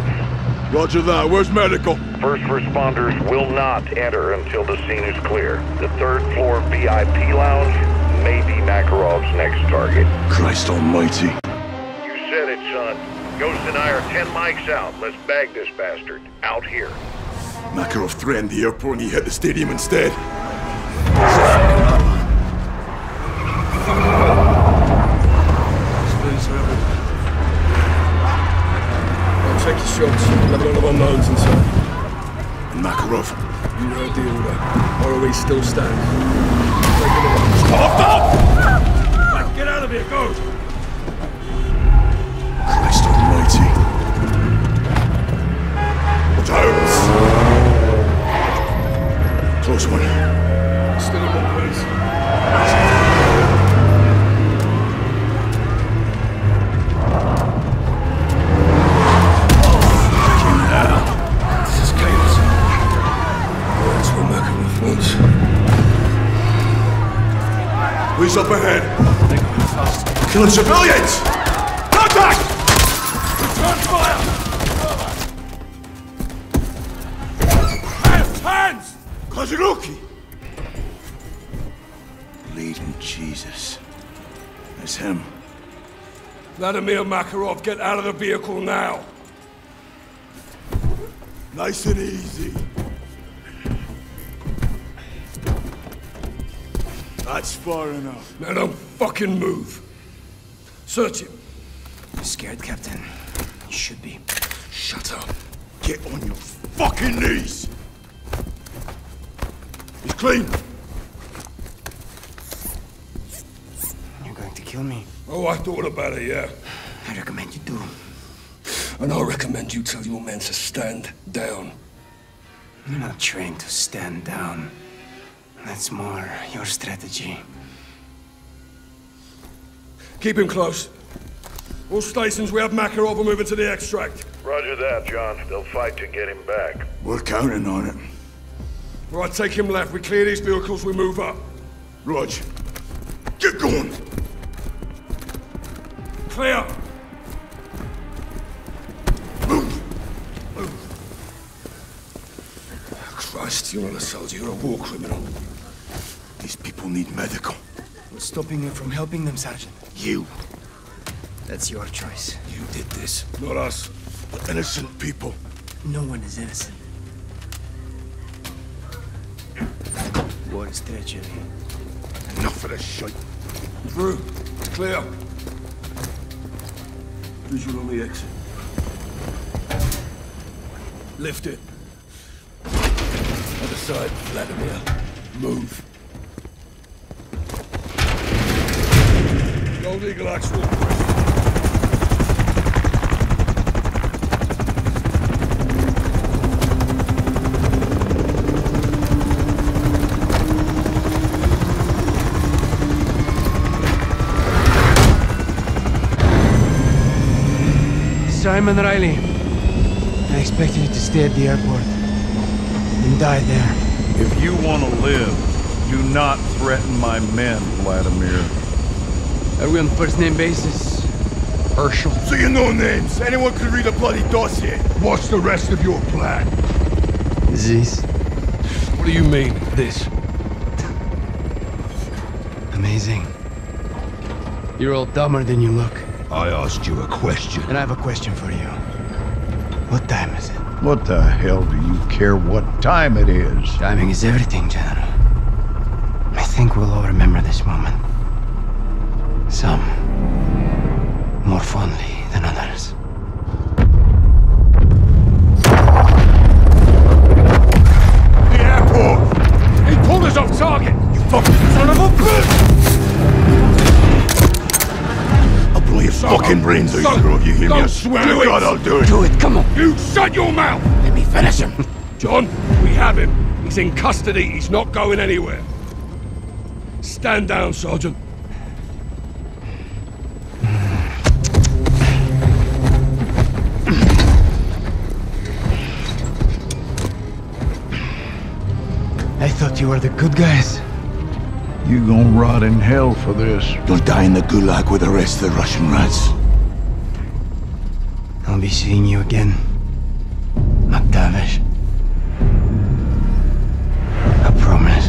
Roger that. Where's medical? First responders will not enter until the scene is clear. The third floor VIP lounge may be Makarov's next target. Christ almighty. You said it, son. Ghost and I are ten mics out. Let's bag this bastard. Out here. Makarov threatened the airport and he hit the stadium instead. Explains everything. I'll check your shots. Another one of our unknowns inside. And Makarov. You know how to deal with that. ROE still stands. Stop! Stop! Get out of here, go! Christ almighty. Jones! Close one. Still in one place. Who's up ahead? Killing civilians! Contact! Return fire! Hands! Hands! Kazuruki! Bleeding Jesus. That's him. Vladimir Makarov, get out of the vehicle now! Nice and easy. That's far enough. Now don't fucking move. Search him. You're scared, Captain? You should be. Shut up. Get on your fucking knees. He's clean. You're going to kill me. Oh, I thought about it, yeah. I recommend you do. And I recommend you tell your men to stand down. You're not trained to stand down. That's more your strategy. Keep him close. All stations, we have Makarov moving to the extract. Roger that, John. They'll fight to get him back. We're counting on it. Right, take him left. We clear these vehicles, we move up. Rog, get going. Clear. Move! Oh. Move! Christ, you're not a soldier, you're a war criminal. These people need medical. What's stopping you from helping them, Sergeant? You. That's your choice. You did this. Not us. The innocent people. No one is innocent. War is treachery. Enough of this shit. Through. It's clear. Visual on the exit. Lift it. Other side, Vladimir. Move. Gold Eagle actual. Simon Riley. I expected you to stay at the airport. And die there. If you want to live, do not threaten my men, Vladimir. Are we on first name basis? Herschel. So you know names. Anyone could read a bloody dossier. What's the rest of your plan? This. What do you mean, this? Amazing. You're all dumber than you look. I asked you a question. And I have a question for you. What time is it? What the hell do you care what time it is? Timing is everything, General. I think we'll all remember this moment. More fondly than others. The airport! He pulled us off target! You fucking son of a bitch! I'll blow your fucking brains out, you you hear me? I Don't swear to. God I'll do it. Do it, come on. You shut your mouth! Let me finish him. John, we have him. He's in custody. He's not going anywhere. Stand down, Sergeant. You were the good guys. You gonna rot in hell for this. You'll die in the gulag with the rest of the Russian rats. I'll be seeing you again. MacTavish. I promise.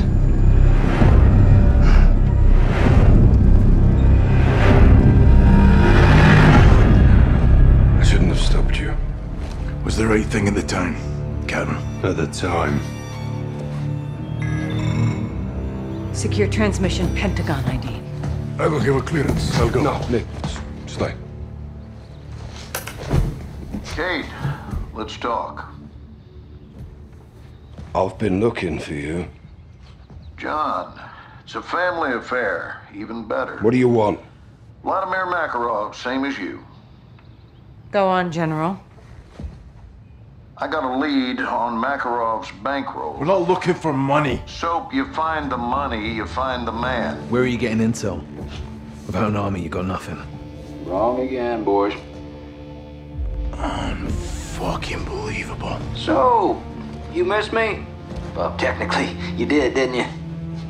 I shouldn't have stopped you. Was the right thing at the time, Captain? At the time. Secure transmission Pentagon ID. I will give a clearance. I'll go. No, Nick, stay. Kate, let's talk. I've been looking for you. John, it's a family affair. Even better. What do you want? Vladimir Makarov, same as you. Go on, General. I got a lead on Makarov's bankroll. We're not looking for money. So you find the money, you find the man. Where are you getting intel? Without an army, you got nothing. Wrong again, boys. Fucking believable. So, you missed me? Well, technically, you did, didn't you?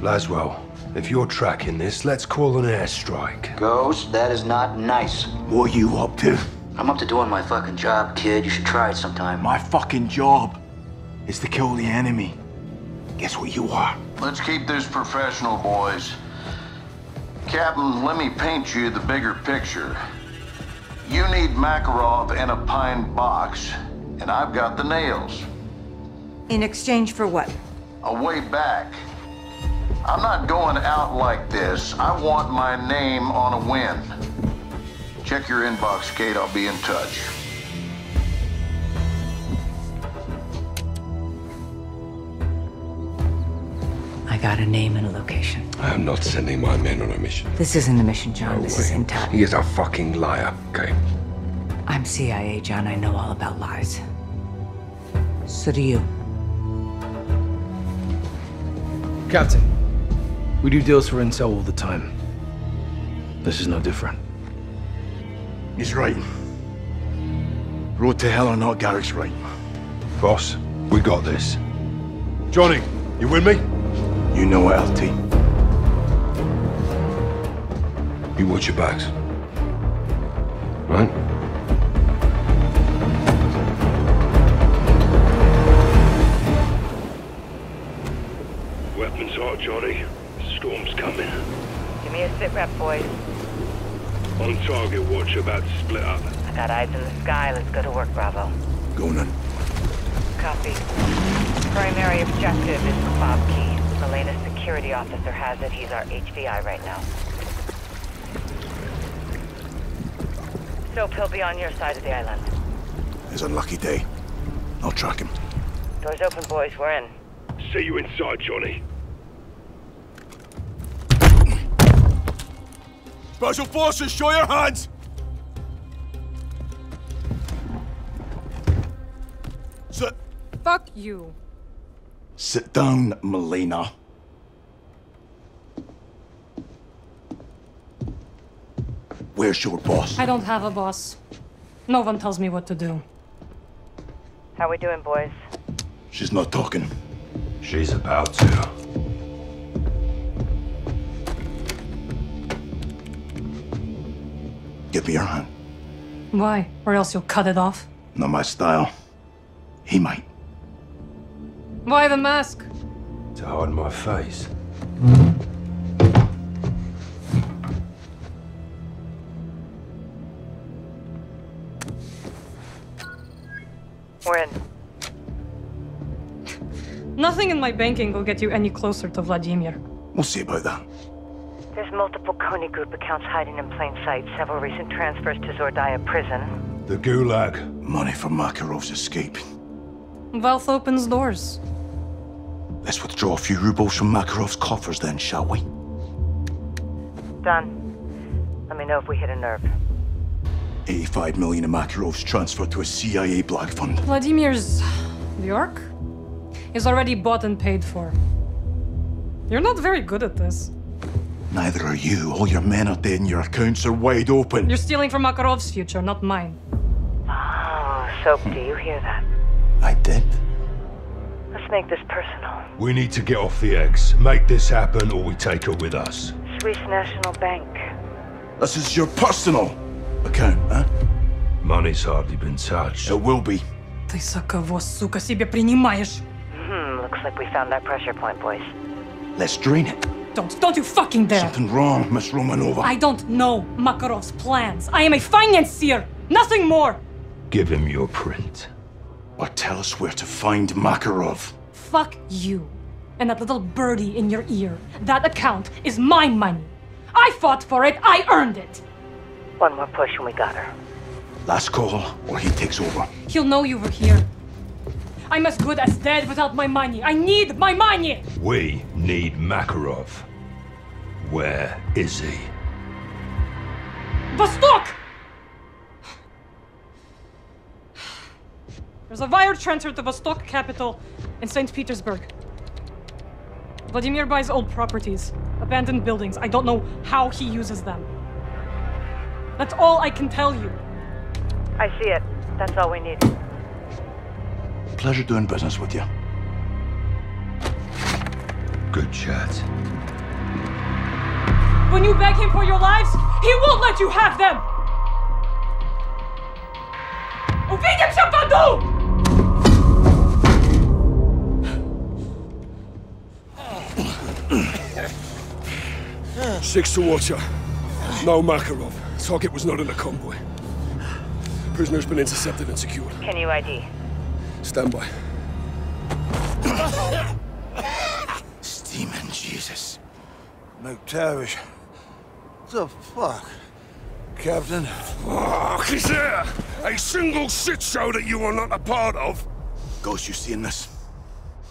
Laswell, if you're tracking this, let's call an airstrike. Ghost, that is not nice. What are you up to? I'm up to doing my fucking job, kid. You should try it sometime. My fucking job is to kill the enemy. Guess what you are? Let's keep this professional, boys. Captain, let me paint you the bigger picture. You need Makarov in a pine box, and I've got the nails. In exchange for what? A way back. I'm not going out like this. I want my name on a win. Check your inbox, Kate. I'll be in touch. I got a name and a location. I am not sending my men on a mission. This isn't a mission, John. No this way. is intel. He is a fucking liar, okay? I'm CIA, John. I know all about lies. So do you. Captain, we do deals for intel all the time. This is no different. He's right. Road to hell or not, Garrick's right. Boss, we got this. Johnny, you with me? You know it, LT. You watch your backs. Right? Weapons hot, Johnny. Storm's coming. Give me a sit rep, boys. On target watch about to split up. I got eyes in the sky. Let's go to work, Bravo. Going in. Copy. Primary objective is Bob Key. Milena's security officer has it. He's our HVI right now. Soap, he'll be on your side of the island. It's a lucky day. I'll track him. Doors open, boys. We're in. See you inside, Johnny. Special Forces, show your hands! Sit. Fuck you. Sit down, Milena. Where's your boss? I don't have a boss. No one tells me what to do. How we doing, boys? She's not talking. She's about to. Give me your hand. Why? Or else you'll cut it off? Not my style. He might. Why the mask? To hide my face. We're in. Nothing in my banking will get you any closer to Vladimir. We'll see about that. There's multiple Konni Group accounts hiding in plain sight. Several recent transfers to Zordaya prison. The Gulag. Money for Makarov's escape. Wealth opens doors. Let's withdraw a few rubles from Makarov's coffers then, shall we? Done. Let me know if we hit a nerve. 85 million of Makarov's transferred to a CIA black fund. Vladimir's New York is already bought and paid for. You're not very good at this. Neither are you. All your men are dead and your accounts are wide open. You're stealing from Makarov's future, not mine. Oh, Soap, do you hear that? I did. Let's make this personal. We need to get off the eggs. Make this happen or we take her with us. Swiss National Bank. This is your personal account, huh? Money's hardly been touched. It will be. Ты за кого, сука, себе принимаешь? Hmm, looks like we found that pressure point, boys. Let's drain it. Don't, don't you fucking dare! Something wrong, Miss Romanova. I don't know Makarov's plans. I am a financier, nothing more. Give him your print. Or tell us where to find Makarov. Fuck you. And that little birdie in your ear. That account is my money. I fought for it, I earned it. One more push and we got her. Last call, or he takes over. He'll know you were here. I'm as good as dead without my money. I need my money! We need Makarov. Where is he? Vostok! There's a wire transfer to Vostok capital in St. Petersburg. Vladimir buys old properties, abandoned buildings. I don't know how he uses them. That's all I can tell you. I see it. That's all we need. Pleasure doing business with you. Good chat. When you beg him for your lives, he won't let you have them! Увидимся в аду! Six to Watcher. No Makarov. Target was not in the convoy. Prisoner's been intercepted and secured. Can you ID? Stand by. Steaming Jesus. MacTavish. The fuck? Captain? Fuck, is there a single shit show that you are not a part of? Ghost, you seeing this?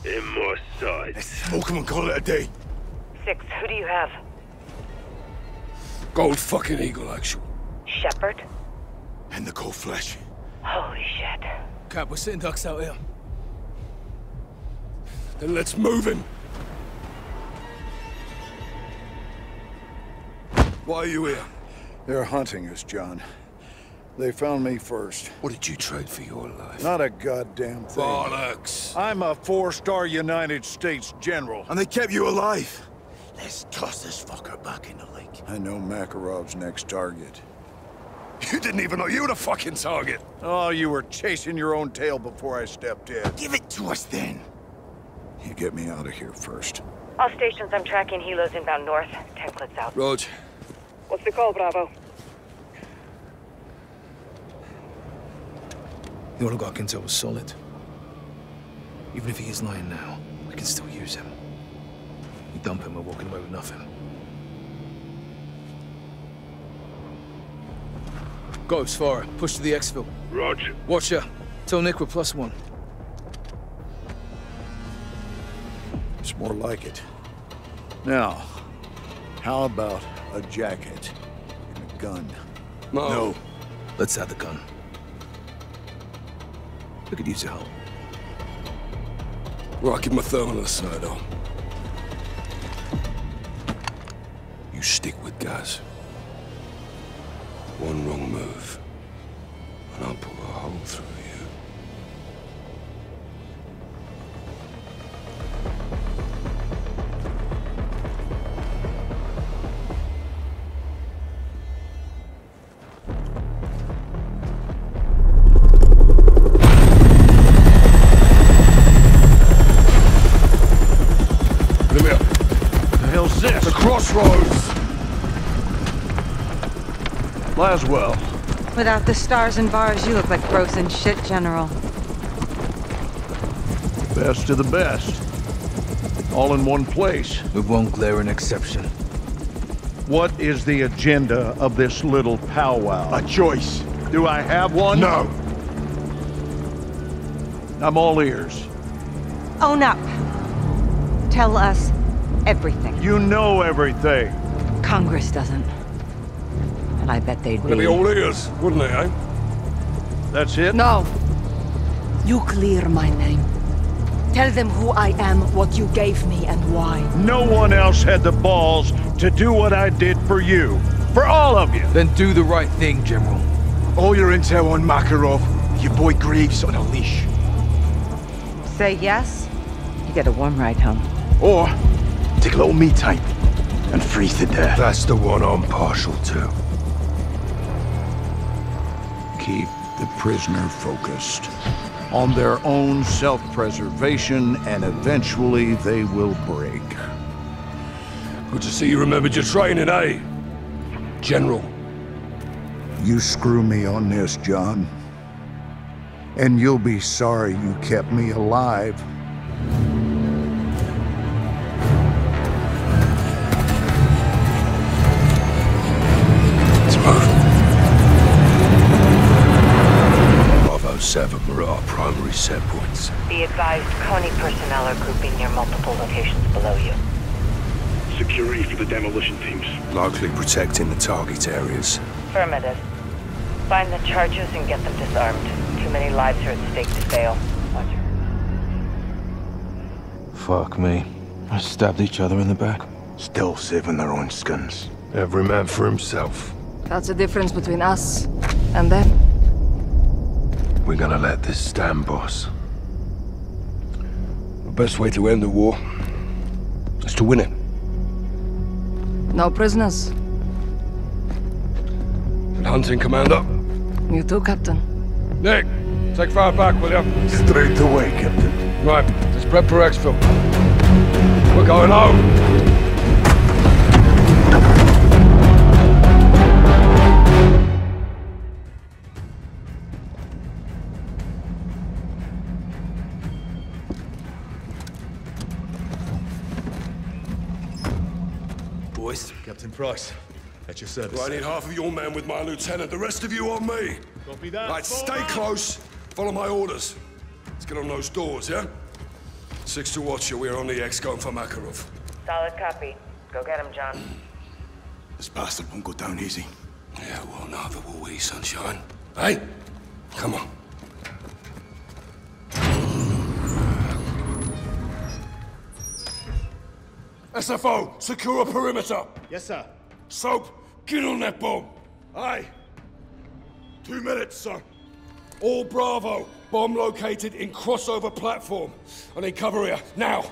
In my sight. Let's smoke him and call it a day. Six, who do you have? Gold fucking eagle, actual. Shepherd? And the cold flesh. Holy shit. Cap, we're sitting ducks out here. Then let's move him. Why are you here? They're hunting us, John. They found me first. What did you trade for your life? Not a goddamn thing. Bollocks! I'm a four-star United States general. And they kept you alive? Let's toss this fucker back in the lake. I know Makarov's next target. You didn't even know you were the fucking target. Oh, you were chasing your own tail before I stepped in. Give it to us then. You get me out of here first. All stations, I'm tracking helos inbound north. Ten clicks out. Rog. What's the call, Bravo? The oligarch intel was solid. Even if he is lying now, we can still use him. We dump him, we're walking away with nothing. Ghost, Farah, push to the exfil. Roger. Watcher, tell Nick we're plus one. It's more like it. Now, how about a jacket and a gun? No. No. Let's have the gun. We could use your help. Right, give my thermal aside on. You stick with Gaz. One wrong move, and I'll pull Without the stars and bars, you look like frozen shit, General. Best of the best. All in one place. With one glaring exception. What is the agenda of this little powwow? A choice. Do I have one? No. I'm all ears. Own up. Tell us everything. You know everything. Congress doesn't. And I bet they'd They'd be all ears, wouldn't they, eh? That's it? No. You clear my name. Tell them who I am, what you gave me, and why. No one else had the balls to do what I did for you. For all of you. Then do the right thing, General. All your intel on Makarov, your boy Graves on a leash. Say yes, you get a warm ride home. Or take a little me time and freeze to death. That's the one I'm partial to. The prisoner focused on their own self-preservation, and eventually they will break. Good to see you remembered your training, eh? General. You screw me on this, John. And you'll be sorry you kept me alive. Bravo 7 are our primary set points. Be advised, Konni personnel are grouping near multiple locations below you. Security for the demolition teams. Likely protecting the target areas. Affirmative. Find the charges and get them disarmed. Too many lives are at stake to fail. Watcher. Fuck me. I stabbed each other in the back. Still saving their own skins. Every man for himself. That's the difference between us and them. We're gonna let this stand, boss. The best way to end the war is to win it. No prisoners. Good hunting, Commander. You too, Captain. Nick, take fire back, will you? Straight away, Captain. Right, let's prep for exfil. We're going home. Price, at your service. I need half of your men with my lieutenant, the rest of you on me. Copy that. Right, stay close. Follow my orders. Let's get on those doors, yeah? Six to Watcher, we're on the X going for Makarov. Solid copy. Go get him, John. This bastard won't go down easy. Yeah, well, neither will we, sunshine. Hey, come on. SFO, secure a perimeter. Yes, sir. Soap, get on that bomb. Aye. Two minutes, sir. All Bravo. Bomb located in crossover platform. I need cover here, now.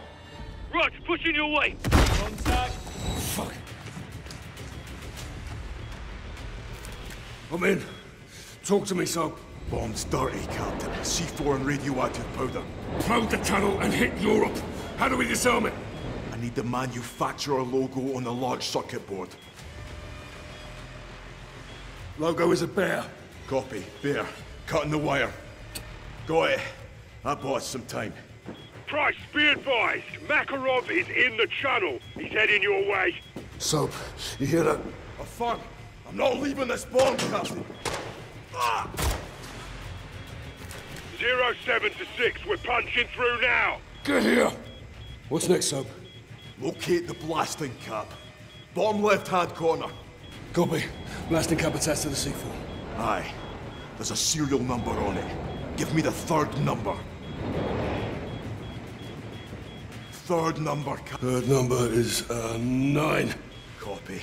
Rog, pushing your way. Contact. Fuck. I'm in. Talk to me, son. Bomb's dirty, Captain. C4 and radioactive powder. Probe the tunnel and hit Europe. How do we disarm it? I need the manufacturer logo on the large circuit board. Logo is a bear. Copy. Bear. Cutting the wire. Got it. I bought us some time. Price, be advised. Makarov is in the channel. He's heading your way. Soap, you hear that? Affirm. I'm not leaving this bomb, Captain. Ah! Zero seven to six. We're punching through now. Get here. What's next, Soap? Locate the blasting cap. Bottom left-hand corner. Copy. Blasting cap attached to the C4. Aye. There's a serial number on it. Give me the third number. Third number, Third number is, uh, nine. Copy.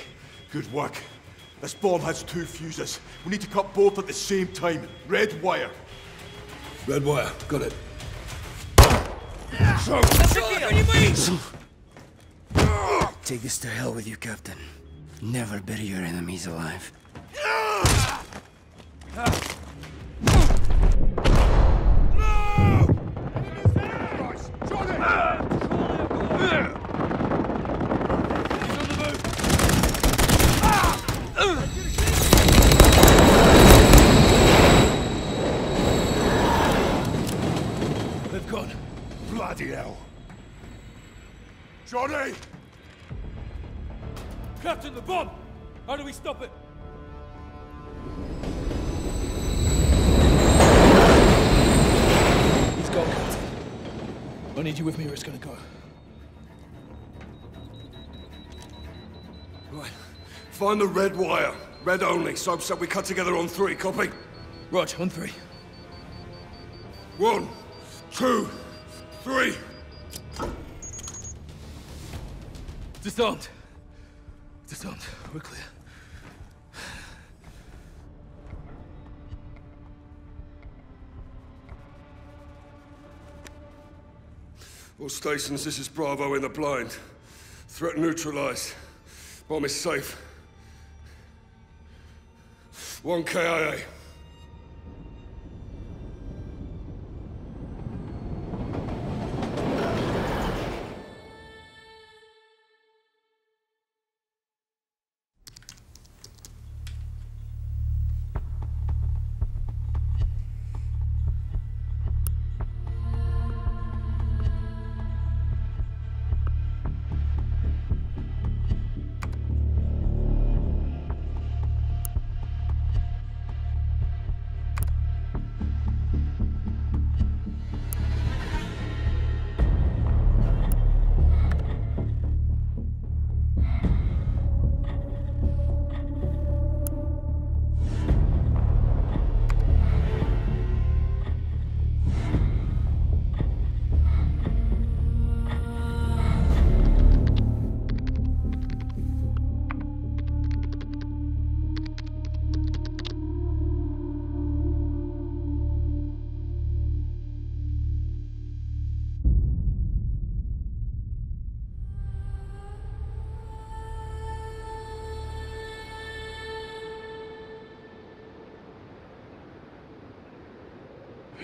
Good work. This bomb has two fuses. We need to cut both at the same time. Red wire. Red wire. Got it. So, Take this to hell with you, Captain. Never bury your enemies alive. They've gone. Bloody hell. Johnny! Captain, the bomb! How do we stop it? He's gone, Captain. I need you with me or it's gonna go. Right. Find the red wire. Red only. Soap said we cut together on three. Copy? Rog, on three. One, two, three. Disarmed. Disarmed. We're clear. All stations, this is Bravo in the blind. Threat neutralized. Bomb is safe. One KIA.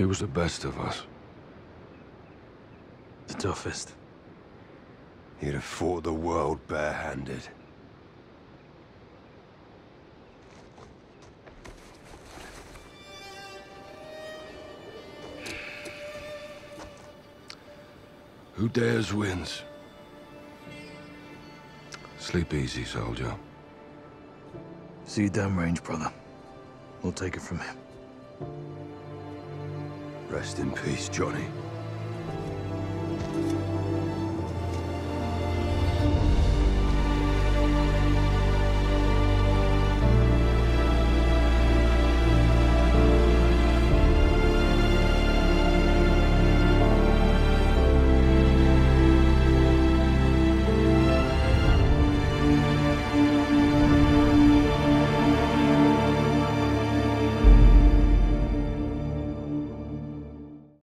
He was the best of us. The toughest. He'd have fought the world barehanded. Who dares wins. Sleep easy, soldier. See you down range, brother. We'll take it from here. Rest in peace, Johnny.